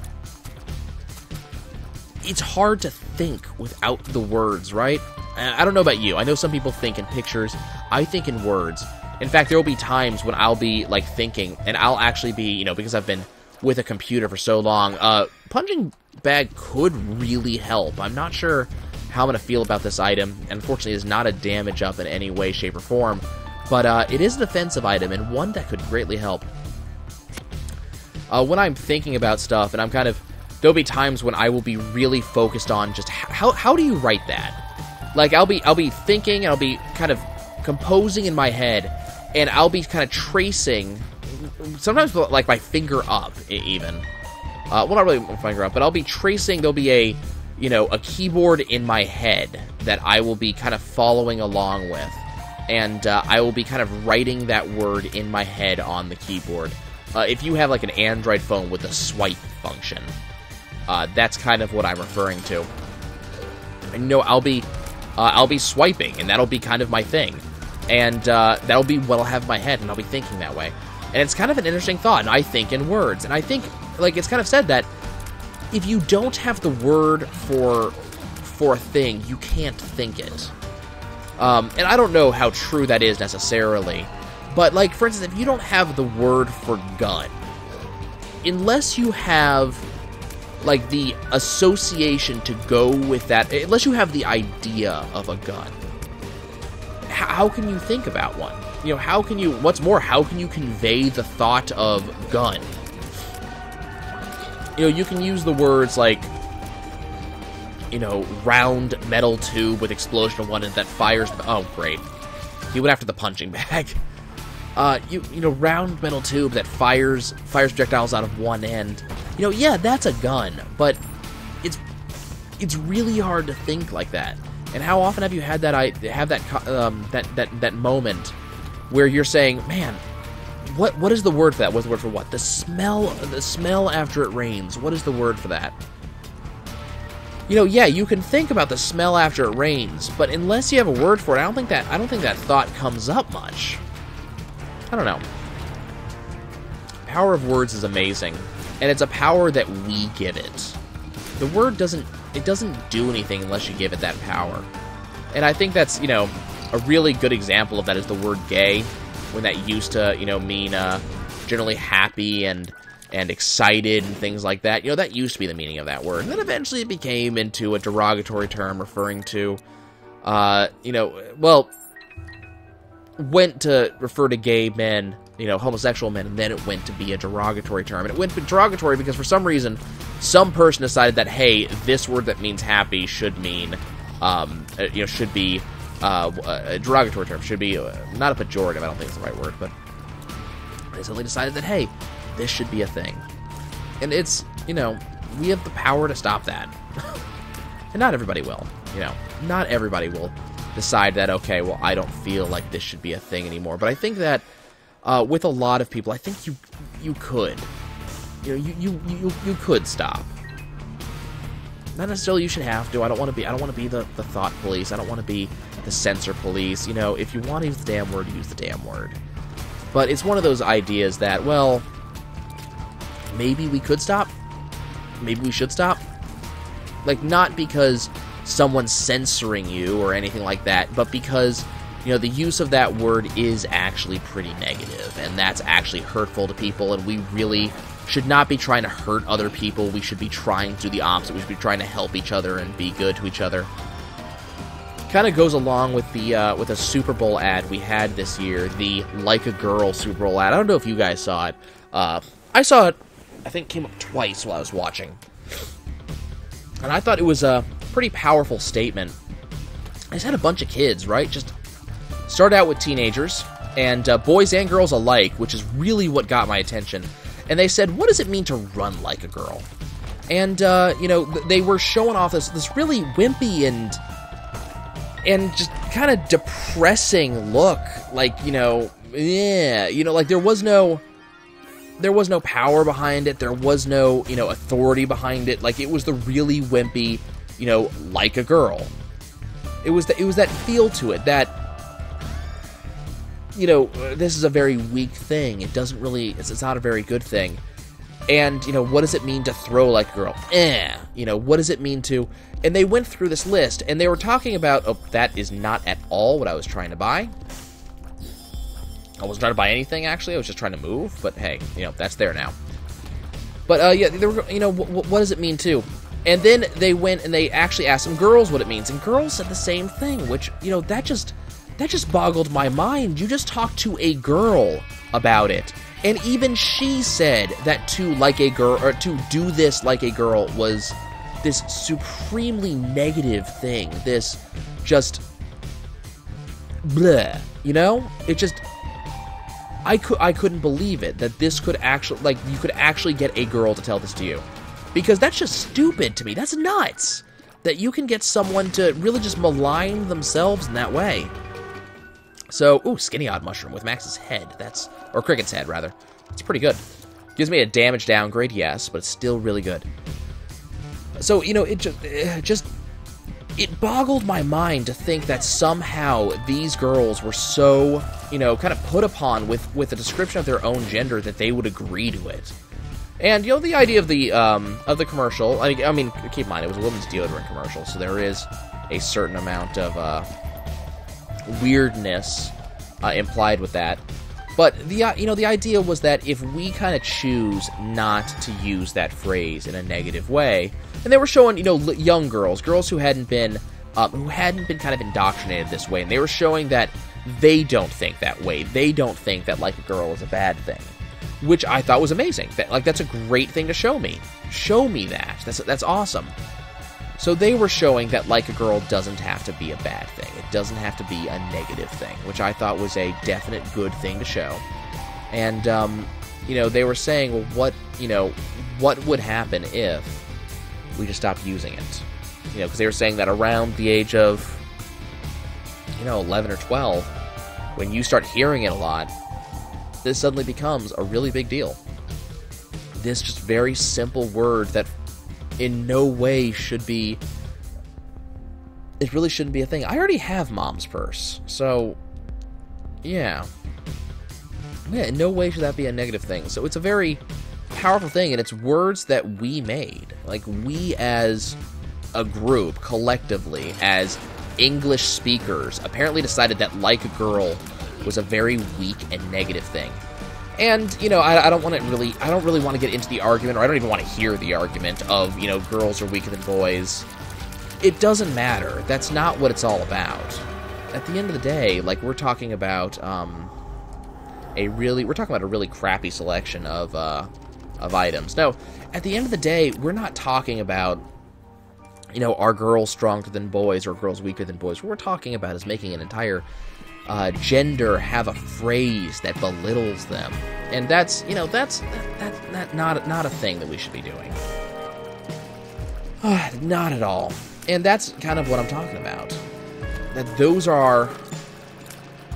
it's hard to think without the words, right? I don't know about you. I know some people think in pictures. I think in words. In fact, there will be times when I'll be like thinking and I'll actually be, you know, because I've been with a computer for so long, uh punching bag could really help. I'm not sure how I'm going to feel about this item. Unfortunately, is not a damage up in any way, shape, or form, but uh, it is a defensive item and one that could greatly help. Uh, when I'm thinking about stuff, and I'm kind of there'll be times when I will be really focused on just how how do you write that? Like I'll be I'll be thinking and I'll be kind of composing in my head, and I'll be kind of tracing. Sometimes like my finger up, even. Uh, well, not really my finger up, but I'll be tracing. There'll be a you know, a keyboard in my head that I will be kind of following along with. And uh, I will be kind of writing that word in my head on the keyboard. Uh, if you have like an Android phone with a swipe function, uh, that's kind of what I'm referring to. Know, I'll be, uh, I'll be swiping, and that'll be kind of my thing, and uh, that'll be what I'll have in my head, and I'll be thinking that way. And it's kind of an interesting thought, and I think in words, and I think like it's kind of said that if you don't have the word for for a thing, you can't think it. Um, and I don't know how true that is necessarily, but like for instance, if you don't have the word for gun, unless you have like the association to go with that, unless you have the idea of a gun, how can you think about one? You know, how can you? What's more, how can you convey the thought of gun? you know, you can use the words like, you know, round metal tube with explosion of one end that fires. Oh, great. He went after the punching bag. Uh, you you know, round metal tube that fires fires projectiles out of one end. You know, yeah, that's a gun, but it's it's really hard to think like that. And how often have you had that I have that um, that that that moment where you're saying, "Man, what what is the word for that? What's the word for what? The smell the smell after it rains. What is the word for that? You know, yeah, you can think about the smell after it rains, but unless you have a word for it, I don't think that I don't think that thought comes up much. I don't know. Power of words is amazing, and it's a power that we give it. The word doesn't it doesn't do anything unless you give it that power. And I think that's, you know, a really good example of that is the word gay when that used to, you know, mean uh, generally happy and and excited and things like that. You know, that used to be the meaning of that word. And then eventually it became into a derogatory term referring to, uh, you know, well, went to refer to gay men, you know, homosexual men, and then it went to be a derogatory term. And it went derogatory because for some reason, some person decided that, hey, this word that means happy should mean, um, uh, you know, should be uh, a derogatory term. Should be uh, not a pejorative. I don't think it's the right word, but they suddenly decided that hey, this should be a thing, and it's you know we have the power to stop that, and not everybody will. You know, not everybody will decide that okay, well I don't feel like this should be a thing anymore. But I think that uh, with a lot of people, I think you you could, you know, you you you, you could stop not necessarily you should have to. I don't want to be. I don't want to be the, the thought police. I don't want to be the censor police. You know, if you want to use the damn word, use the damn word. But it's one of those ideas that, well, maybe we could stop. Maybe we should stop. Like, not because someone's censoring you or anything like that, but because you know, the use of that word is actually pretty negative, and that's actually hurtful to people, and we really should not be trying to hurt other people. We should be trying to do the opposite. We should be trying to help each other and be good to each other. Kind of goes along with the uh, with a Super Bowl ad we had this year, the "Like a Girl" Super Bowl ad. I don't know if you guys saw it. Uh, I saw it. I think it came up twice while I was watching, and I thought it was a pretty powerful statement. I just had a bunch of kids, right? Just start out with teenagers and uh, boys and girls alike, which is really what got my attention and they said, "What does it mean to run like a girl?" And uh, you know, they were showing off this this really wimpy and and just kind of depressing look, like you know, yeah, you know, like there was no there was no power behind it. There was no you know authority behind it. Like it was the really wimpy, you know, like a girl. It was the, it was that feel to it that you know, this is a very weak thing. It doesn't really, it's, it's, not a very good thing. And, you know, what does it mean to throw like a girl? Eh. You know, what does it mean to. And they went through this list and they were talking about, oh, that is not at all what I was trying to buy. I wasn't trying to buy anything, actually. I was just trying to move. But hey, you know, that's there now. But, uh, yeah, they were, you know, what does it mean to? And then they went and they actually asked some girls what it means. And girls said the same thing, which, you know, that just that just boggled my mind. You just talked to a girl about it. And even she said that to like a girl or to do this like a girl was this supremely negative thing. This just bleh, you know? It just I could I couldn't believe it that this could actually like you could actually get a girl to tell this to you. Because that's just stupid to me. That's nuts. That you can get someone to really just malign themselves in that way. So, ooh, Skinny Odd Mushroom with Max's head. That's, or Cricket's head, rather. It's pretty good. Gives me a damage downgrade, yes, but it's still really good. So, you know, it just, it eh, just, it boggled my mind to think that somehow these girls were so, you know, kind of put upon with, with the description of their own gender that they would agree to it. And you know the idea of the um, of the commercial. I mean, I mean, keep in mind it was a women's deodorant commercial, so there is a certain amount of uh, weirdness uh, implied with that. But the uh, you know the idea was that if we kind of choose not to use that phrase in a negative way, and they were showing you know young girls, girls who hadn't been um, who hadn't been kind of indoctrinated this way, and they were showing that they don't think that way. They don't think that like a girl is a bad thing, which I thought was amazing. That, like that's a great thing to show me. Show me that. That's that's awesome. So they were showing that Like a Girl doesn't have to be a bad thing. It doesn't have to be a negative thing, which I thought was a definite good thing to show. And, um, you know, they were saying, well, what, you know, what would happen if we just stopped using it? You know, because they were saying that around the age of, you know, 11 or 12, when you start hearing it a lot, this suddenly becomes a really big deal. This just very simple word that in no way should be it really shouldn't be a thing. I already have mom's purse. So yeah. Yeah, in no way should that be a negative thing. So it's a very powerful thing and it's words that we made. Like we as a group collectively as English speakers apparently decided that like a girl was a very weak and negative thing. And you know, I, I don't want to really, I don't really want to get into the argument, or I don't even want to hear the argument of you know, girls are weaker than boys. It doesn't matter. That's not what it's all about. At the end of the day, like we're talking about um, a really, we're talking about a really crappy selection of uh, of items. No, at the end of the day, we're not talking about you know, are girls stronger than boys or girls weaker than boys? What we're talking about is making an entire uh, gender have a phrase that belittles them, and that's you know that's that, that, that not not a thing that we should be doing. Uh, not at all, and that's kind of what I'm talking about. That those are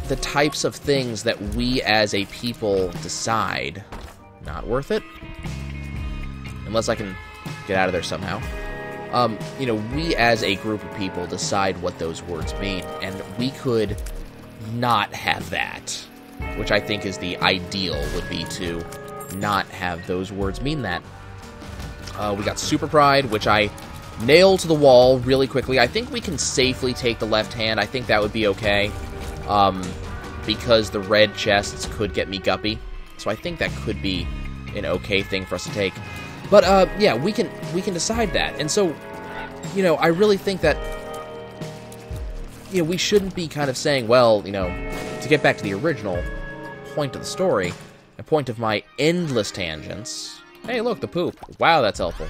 the types of things that we as a people decide not worth it, unless I can get out of there somehow. Um, you know, we as a group of people decide what those words mean, and we could not have that, which I think is the ideal, would be to not have those words mean that. Uh, we got Super Pride, which I nailed to the wall really quickly. I think we can safely take the left hand. I think that would be okay. um, because the red chests could get me guppy. So I think that could be an okay thing for us to take. But uh, yeah, we can we can decide that. And so, you know, I really think that you know we shouldn't be kind of saying, well, you know, to get back to the original point of the story, a point of my endless tangents. Hey, look, the poop. Wow, that's helpful.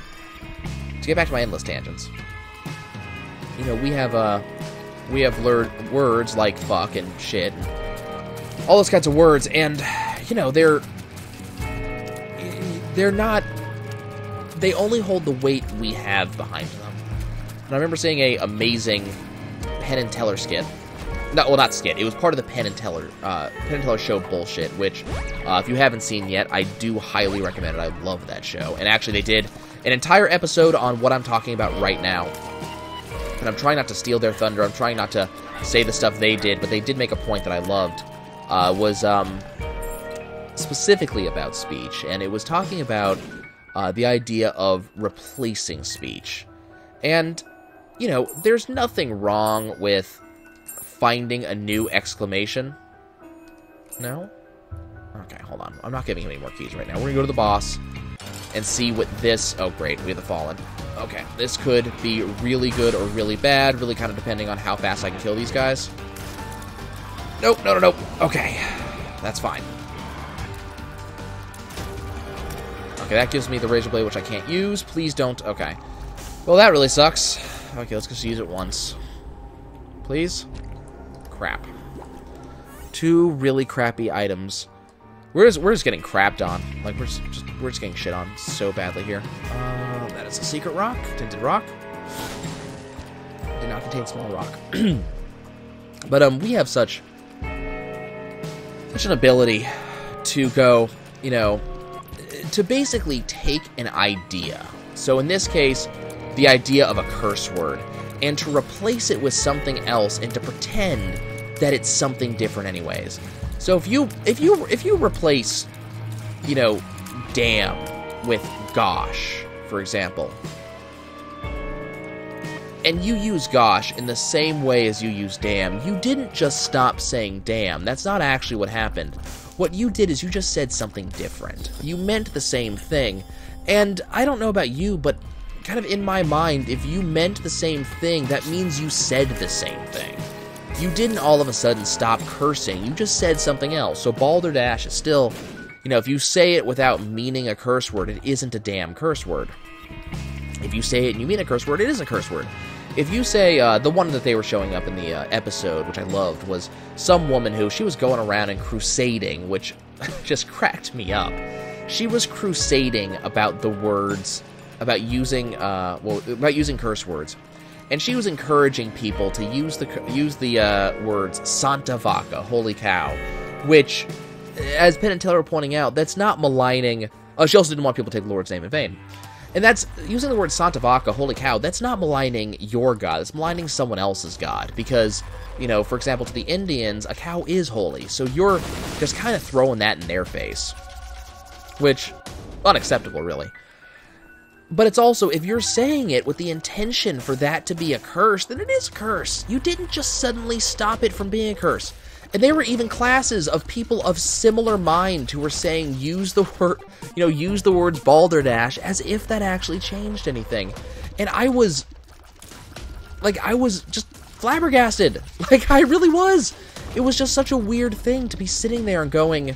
To get back to my endless tangents, you know, we have uh, we have learned words like fuck and shit, and all those kinds of words, and you know, they're they're not. They only hold the weight we have behind them. And I remember seeing a amazing Penn and Teller skit no, well, not skit. It was part of the Penn and Teller, uh, Penn and Teller show bullshit. Which, uh, if you haven't seen yet, I do highly recommend it. I love that show. And actually, they did an entire episode on what I'm talking about right now. And I'm trying not to steal their thunder. I'm trying not to say the stuff they did, but they did make a point that I loved. Uh, was um, specifically about speech, and it was talking about uh, the idea of replacing speech. And you know, there's nothing wrong with finding a new exclamation? No? Okay, hold on. I'm not giving him any more keys right now. We're gonna go to the boss and see what this... Oh, great. We have the Fallen. Okay, this could be really good or really bad, really kind of depending on how fast I can kill these guys. Nope, no, no, nope. Okay, that's fine. Okay, that gives me the Razor Blade, which I can't use. Please don't. Okay. Well, that really sucks. Okay, let's just use it once. Please? crap. Two really crappy items. We're just, we're just getting crapped on. Like, we're just, we're just getting shit on so badly here. Uh, that is a secret rock. Tinted rock. Did not contain small rock. but, um, we have such... Such an ability to go, you know, to basically take an idea. So in this case, the idea of a curse word, and to replace it with something else and to pretend that it's something different anyways. So if you if you if you replace, you know, damn with gosh, for example, and you use gosh in the same way as you use damn, you didn't just stop saying damn. That's not actually what happened. What you did is you just said something different. You meant the same thing. And I don't know about you, but kind of in my mind, if you meant the same thing, that means you said the same thing. You didn't all of a sudden stop cursing, you just said something else. So balderdash is still, you know, if you say it without meaning a curse word, it isn't a damn curse word. If you say it and you mean a curse word, it is a curse word. If you say, uh, the one that they were showing up in the uh, episode, which I loved, was some woman who, she was going around and crusading, which just cracked me up. She was crusading about the words, about using, uh, well, about using curse words and she was encouraging people to use the use the uh, words "Santa Vaca," "Holy Cow," which, as Penn and Teller were pointing out, that's not maligning. Oh, she also didn't want people to take the Lord's name in vain. And that's using the word Santa Vaca, holy cow, that's not maligning your God, it's maligning someone else's God. Because, you know, for example, to the Indians, a cow is holy. So you're just kind of throwing that in their face. Which, unacceptable, really. But it's also, if you're saying it with the intention for that to be a curse, then it is a curse. You didn't just suddenly stop it from being a curse. And there were even classes of people of similar mind who were saying use the word, you know, use the words balderdash as if that actually changed anything. And I was, like, I was just flabbergasted. Like, I really was. It was just such a weird thing to be sitting there and going,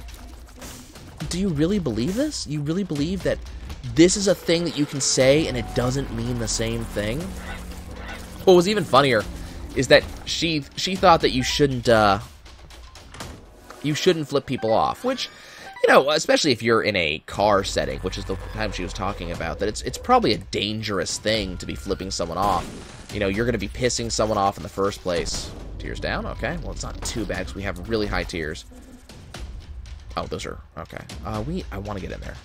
do you really believe this? You really believe that this is a thing that you can say and it doesn't mean the same thing. What was even funnier is that she she thought that you shouldn't uh, you shouldn't flip people off, which you know, especially if you're in a car setting, which is the time she was talking about, that it's it's probably a dangerous thing to be flipping someone off. You know, you're going to be pissing someone off in the first place. Tears down, okay. Well, it's not too bad because we have really high tears. Oh, those are okay. Uh, we I want to get in there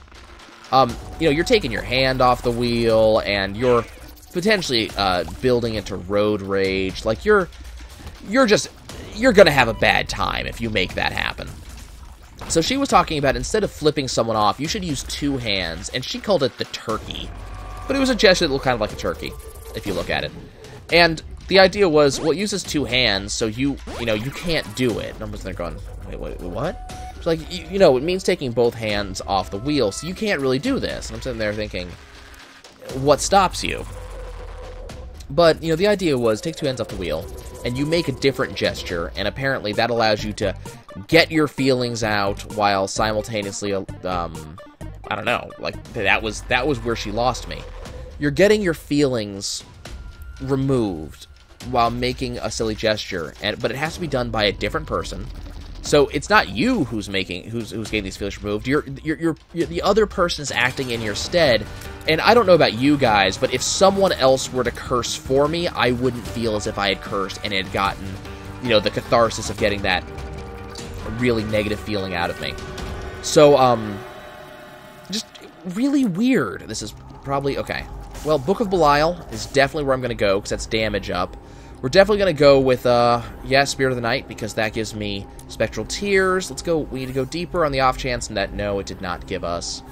um, you know, you're taking your hand off the wheel and you're potentially uh, building into road rage. Like you're, you're just, you're gonna have a bad time if you make that happen. So she was talking about instead of flipping someone off, you should use two hands, and she called it the turkey. But it was a gesture that looked kind of like a turkey, if you look at it. And the idea was, well, it uses two hands, so you, you know, you can't do it. And I'm just there going, wait, wait, what? Like, you, you know, it means taking both hands off the wheel, so you can't really do this. And I'm sitting there thinking, what stops you? But, you know, the idea was take two hands off the wheel, and you make a different gesture, and apparently that allows you to get your feelings out while simultaneously, um, I don't know, like, that was, that was where she lost me. You're getting your feelings removed while making a silly gesture, and but it has to be done by a different person. So it's not you who's making who's who's getting these feelings removed. You're, you're you're, you're the other person is acting in your stead. And I don't know about you guys, but if someone else were to curse for me, I wouldn't feel as if I had cursed and had gotten, you know, the catharsis of getting that really negative feeling out of me. So um just really weird. This is probably okay. Well, Book of Belial is definitely where I'm going to go, because that's damage up. We're definitely going to go with, uh, yeah, Spirit of the Night, because that gives me Spectral Tears. Let's go, we need to go deeper on the off chance that, no, it did not give us,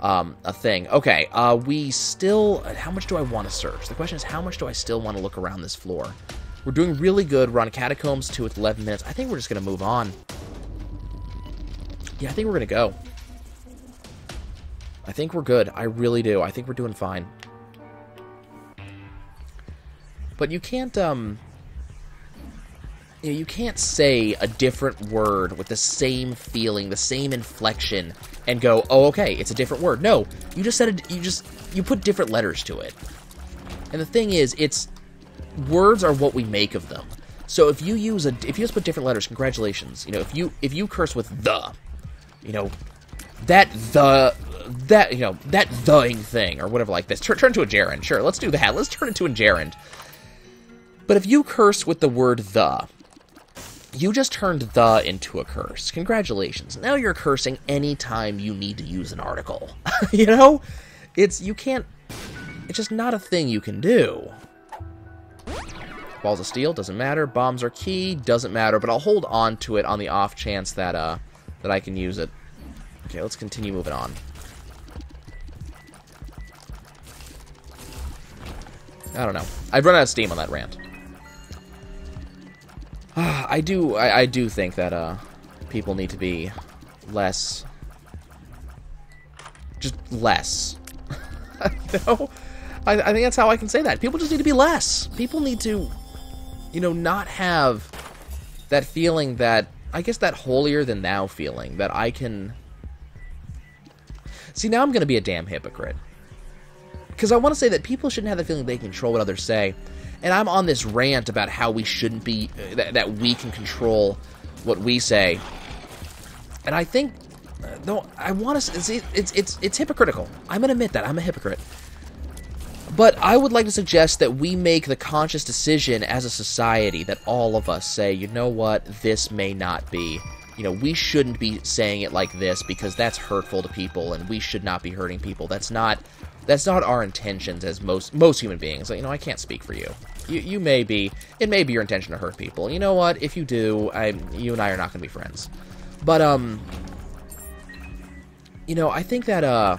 um, a thing. Okay, uh, we still, how much do I want to search? The question is, how much do I still want to look around this floor? We're doing really good. We're on Catacombs 2 with 11 minutes. I think we're just going to move on. Yeah, I think we're going to go. I think we're good. I really do. I think we're doing fine. But you can't, um... You, know, you can't say a different word with the same feeling, the same inflection, and go, oh, okay, it's a different word. No, you just said it, you just, you put different letters to it. And the thing is, it's, words are what we make of them. So if you use a, if you just put different letters, congratulations. You know, if you, if you curse with the, you know, that the, that, you know, that theing thing, or whatever like this, turn, turn to a gerund. Sure, let's do that. Let's turn it to a gerund. But if you curse with the word the, you just turned the into a curse. Congratulations. Now you're cursing anytime you need to use an article. you know? It's, you can't, it's just not a thing you can do. Balls of steel, doesn't matter. Bombs are key, doesn't matter, but I'll hold on to it on the off chance that, uh, that I can use it. Okay, let's continue moving on. I don't know. I've run out of steam on that rant. I do, I, I, do think that uh, people need to be less, just less. no, I, I think that's how I can say that. People just need to be less. People need to, you know, not have that feeling that I guess that holier than thou feeling that I can. See, now I'm going to be a damn hypocrite. Because I want to say that people shouldn't have the feeling they control what others say and I'm on this rant about how we shouldn't be uh, that, that we can control what we say. And I think uh, no, I want to. It's, it's it's it's hypocritical. I'm gonna admit that I'm a hypocrite. But I would like to suggest that we make the conscious decision as a society that all of us say, you know what, this may not be. You know, we shouldn't be saying it like this because that's hurtful to people, and we should not be hurting people. That's not that's not our intentions as most most human beings. Like, you know, I can't speak for you. You you may be it may be your intention to hurt people. You know what? If you do, I you and I are not going to be friends. But um you know, I think that uh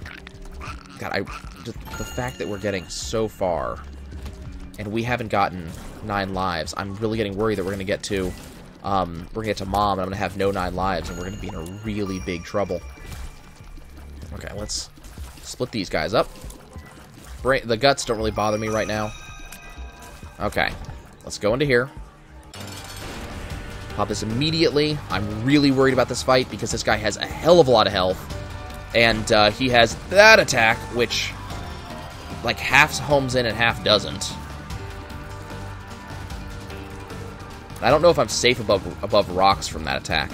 god, I just, the fact that we're getting so far and we haven't gotten nine lives, I'm really getting worried that we're going to get to um we're going to get to mom and I'm going to have no nine lives and we're going to be in a really big trouble. Okay, let's split these guys up. Brain the guts don't really bother me right now. Okay. Let's go into here. Pop this immediately. I'm really worried about this fight because this guy has a hell of a lot of health. And uh, he has that attack, which like half homes in and half doesn't. I don't know if I'm safe above above rocks from that attack.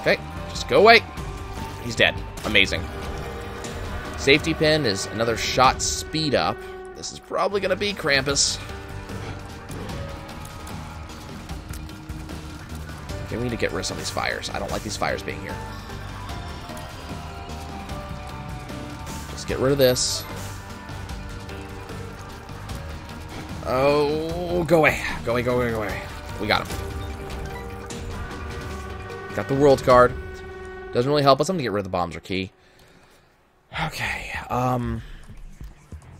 Okay, just go away. He's dead. Amazing. Safety pin is another shot speed up. This is probably going to be Krampus. Okay, we need to get rid of some of these fires. I don't like these fires being here. Let's get rid of this. Oh, go away. Go away, go away, go away. We got him. Got the world card. Doesn't really help us. I'm going to get rid of the bombs or key. Okay. um...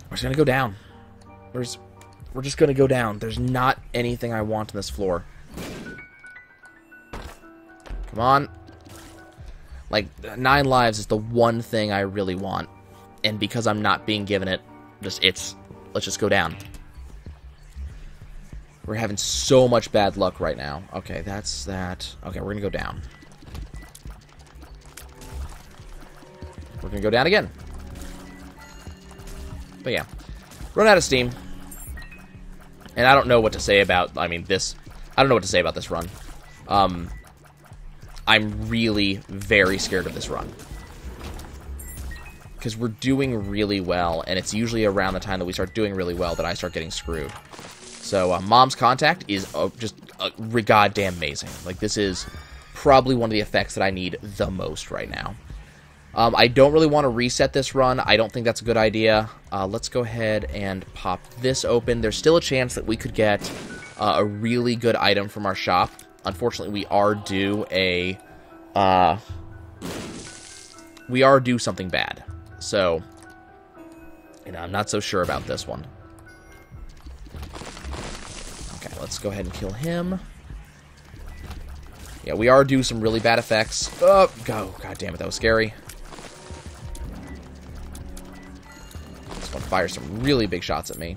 We're just gonna go down. There's... We're just gonna go down. There's not anything I want on this floor. Come on. Like, nine lives is the one thing I really want. And because I'm not being given it, just, it's... Let's just go down. We're having so much bad luck right now. Okay, that's that. Okay, we're gonna go down. Gonna go down again. But yeah. Run out of steam. And I don't know what to say about, I mean, this... I don't know what to say about this run. Um, I'm really very scared of this run. Because we're doing really well, and it's usually around the time that we start doing really well that I start getting screwed. So, uh, Mom's Contact is uh, just uh, goddamn amazing. Like, this is probably one of the effects that I need the most right now. Um, I don't really want to reset this run. I don't think that's a good idea. Uh, let's go ahead and pop this open. There's still a chance that we could get uh, a really good item from our shop. Unfortunately, we are due a... Uh, we are due something bad. So, you know, I'm not so sure about this one. Okay, let's go ahead and kill him. Yeah, we are due some really bad effects. Oh, go. God damn it, that was scary. Fires some really big shots at me.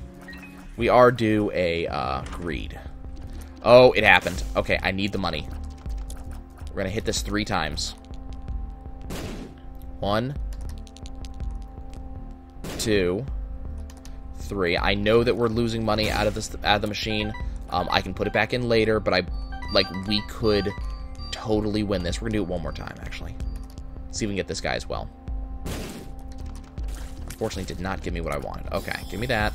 We are due a uh, greed. Oh, it happened. Okay, I need the money. We're going to hit this three times. One. Two. Three. I know that we're losing money out of this out of the machine. Um, I can put it back in later, but I like we could totally win this. We're gonna do it one more time, actually. See if we can get this guy as well. Unfortunately, did not give me what I wanted. Okay, give me that.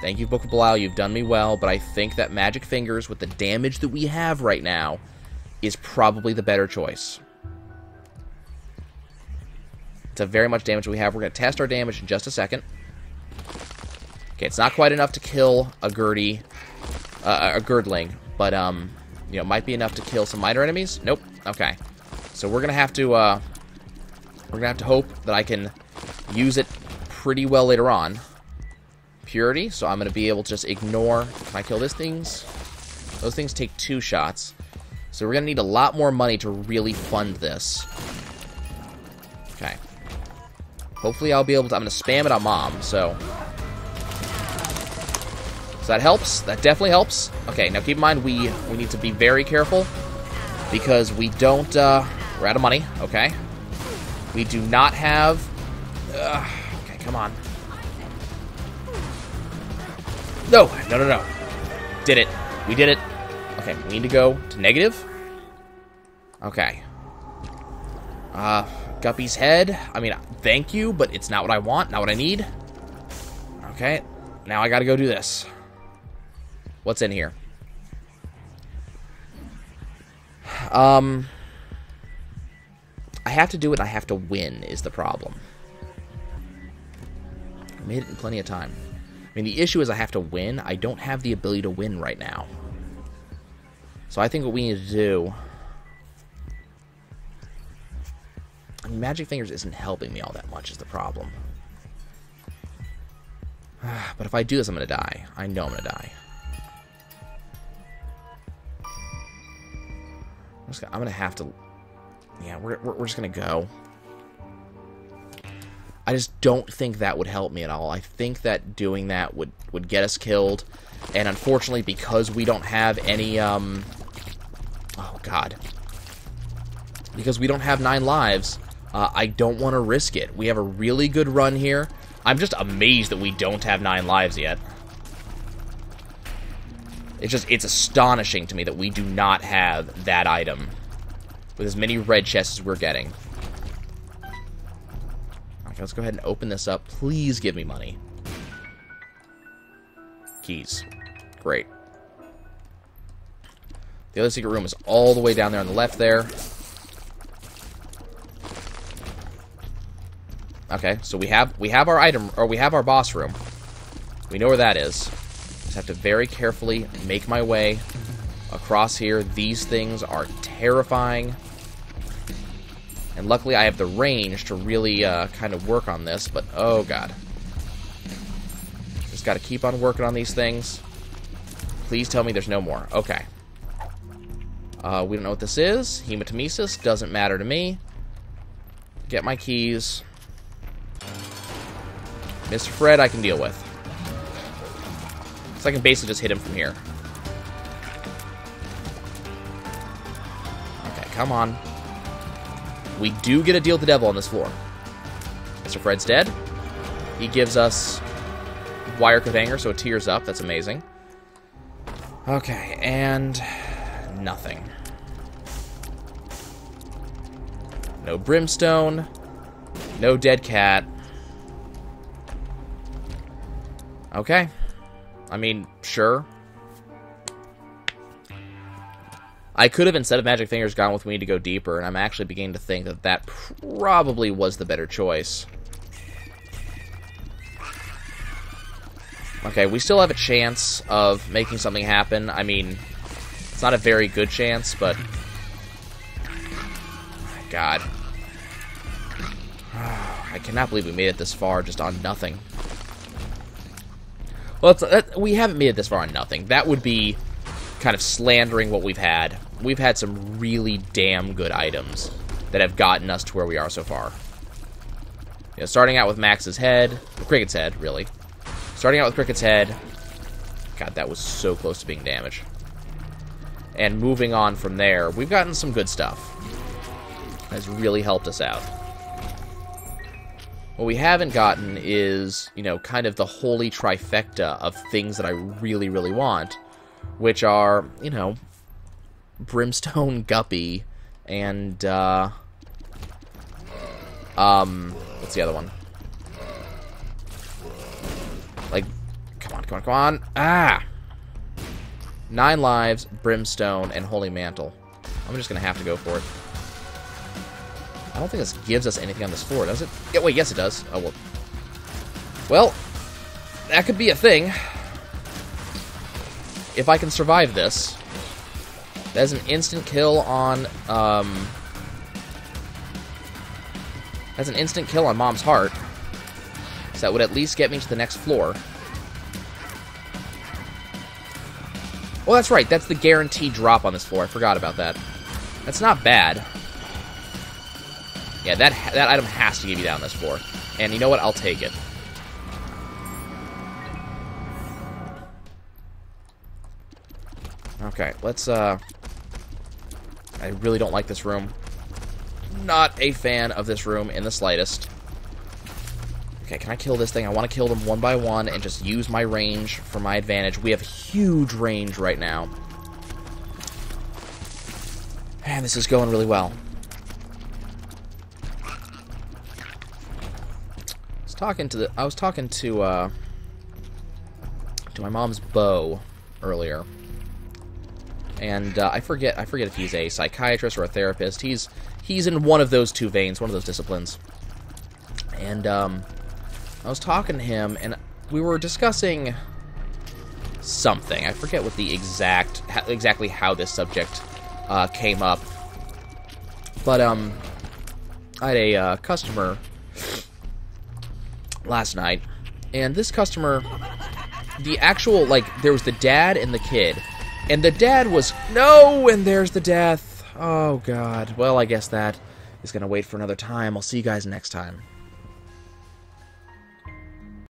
Thank you, Book of Belial. You've done me well, but I think that Magic Fingers, with the damage that we have right now, is probably the better choice. It's a very much damage we have. We're going to test our damage in just a second. Okay, it's not quite enough to kill a Gertie, uh, a Gurdling, but, um, you know, might be enough to kill some minor enemies. Nope. Okay. So we're going to have to, uh, we're going to have to hope that I can use it pretty well later on purity, so I'm going to be able to just ignore... Can I kill these things? Those things take two shots. So we're going to need a lot more money to really fund this. Okay. Hopefully I'll be able to... I'm going to spam it on Mom, so... So that helps. That definitely helps. Okay, now keep in mind, we, we need to be very careful because we don't... Uh, we're out of money, okay? We do not have... Uh, okay, come on. No, no, no, no. Did it. We did it. Okay, we need to go to negative. Okay. Uh, Guppy's head. I mean, thank you, but it's not what I want, not what I need. Okay, now I gotta go do this. What's in here? Um, I have to do it I have to win is the problem. I made it in plenty of time. I mean, the issue is I have to win. I don't have the ability to win right now. So I think what we need to do... I mean, Magic Fingers isn't helping me all that much is the problem. but if I do this, I'm going to die. I know I'm going to die. I'm going to have to... Yeah, we're, we're, we're just going to go. I just don't think that would help me at all. I think that doing that would, would get us killed. And unfortunately, because we don't have any, um... Oh, God. Because we don't have nine lives, uh, I don't want to risk it. We have a really good run here. I'm just amazed that we don't have nine lives yet. It's just, it's astonishing to me that we do not have that item. With as many red chests as we're getting. Okay, let's go ahead and open this up. Please give me money. Keys. Great. The other secret room is all the way down there on the left there. Okay, so we have we have our item or we have our boss room. We know where that is. Just have to very carefully make my way across here. These things are terrifying. And luckily I have the range to really uh, kind of work on this, but oh god. Just gotta keep on working on these things. Please tell me there's no more. Okay. Uh, we don't know what this is. Hematemesis doesn't matter to me. Get my keys. Mr. Fred I can deal with. So I can basically just hit him from here. Come on. We do get a deal with the devil on this floor. Mr. Fred's dead. He gives us Wire Hanger, so it tears up. That's amazing. Okay, and nothing. No brimstone. No dead cat. Okay. I mean, sure. I could have, instead of Magic Fingers, gone with We Need to Go Deeper, and I'm actually beginning to think that that probably was the better choice. Okay, we still have a chance of making something happen. I mean, it's not a very good chance, but... God. I cannot believe we made it this far just on nothing. Well, that, uh, we haven't made it this far on nothing. That would be kind of slandering what we've had. We've had some really damn good items that have gotten us to where we are so far. You know, starting out with Max's head, Cricket's head, really. Starting out with Cricket's head. God, that was so close to being damaged. And moving on from there, we've gotten some good stuff. Has really helped us out. What we haven't gotten is, you know, kind of the holy trifecta of things that I really, really want which are, you know, Brimstone Guppy and, uh, um, what's the other one? Like, come on, come on, come on. Ah! Nine lives, Brimstone, and Holy Mantle. I'm just gonna have to go for it. I don't think this gives us anything on this floor, does it? Yeah, wait, yes it does. Oh, well. Well, that could be a thing if I can survive this, that's an instant kill on, um... That's an instant kill on Mom's heart. So that would at least get me to the next floor. Well, that's right. That's the guaranteed drop on this floor. I forgot about that. That's not bad. Yeah, that that item has to give you down this floor. And you know what? I'll take it. Okay, let's, uh... I really don't like this room. Not a fan of this room in the slightest. Okay, can I kill this thing? I want to kill them one by one and just use my range for my advantage. We have huge range right now. And this is going really well. I was talking to the I was talking to uh to my mom's beau earlier and uh, I forget I forget if he's a psychiatrist or a therapist. He's he's in one of those two veins, one of those disciplines. And um, I was talking to him, and we were discussing something. I forget what the exact exactly how this subject uh, came up, but um, I had a uh, customer last night, and this customer, the actual like, there was the dad and the kid and the dad was, no, and there's the death. Oh, God. Well, I guess that is going to wait for another time. I'll see you guys next time.